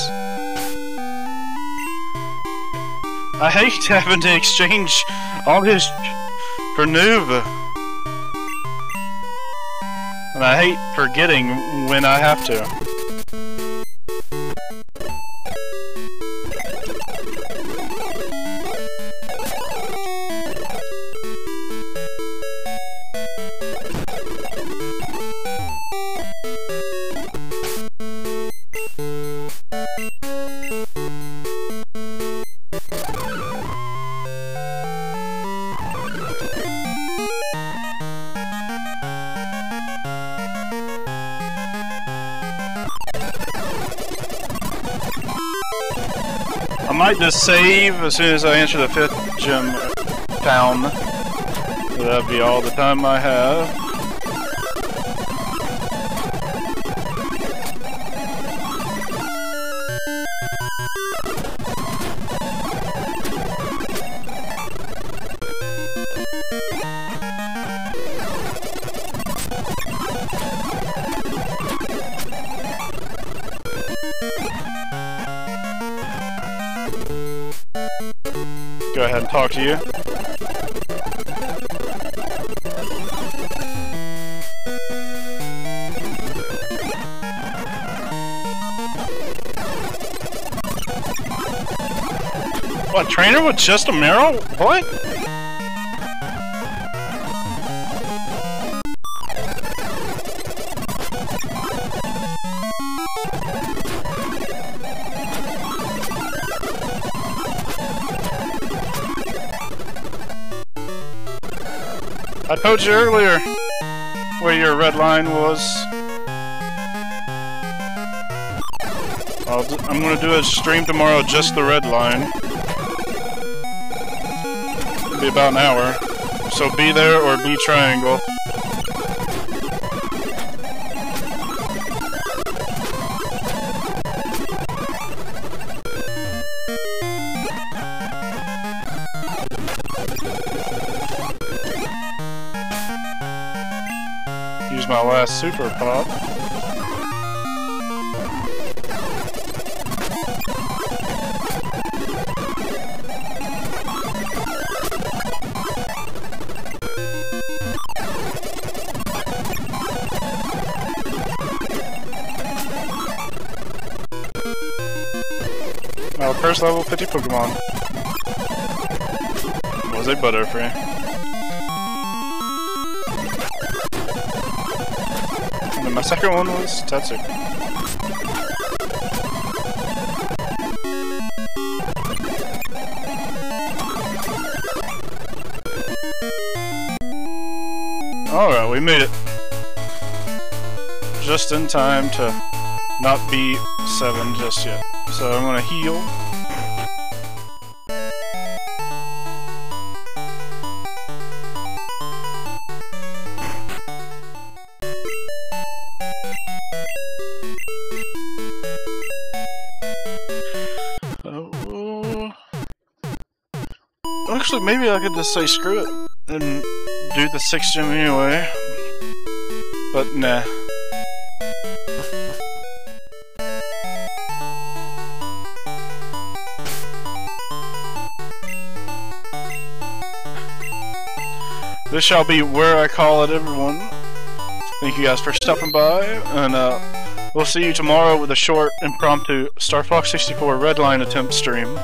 I hate having to exchange all his for noob. And I hate forgetting when I have to. Just save as soon as I enter the fifth gym town. That'd be all the time I have. Just a marrow? What? I told you earlier where your red line was. i am gonna do a stream tomorrow, just the red line. Be about an hour. So be there or be triangle. 50 Pokemon was a Butterfree. And my second one was Tetsu. Alright, we made it. Just in time to not be 7 just yet. So I'm gonna heal. Maybe I could just say screw it and do the 6 gym anyway. But nah. This shall be where I call it, everyone. Thank you guys for stopping by, and uh, we'll see you tomorrow with a short, impromptu Star Fox 64 Redline attempt stream.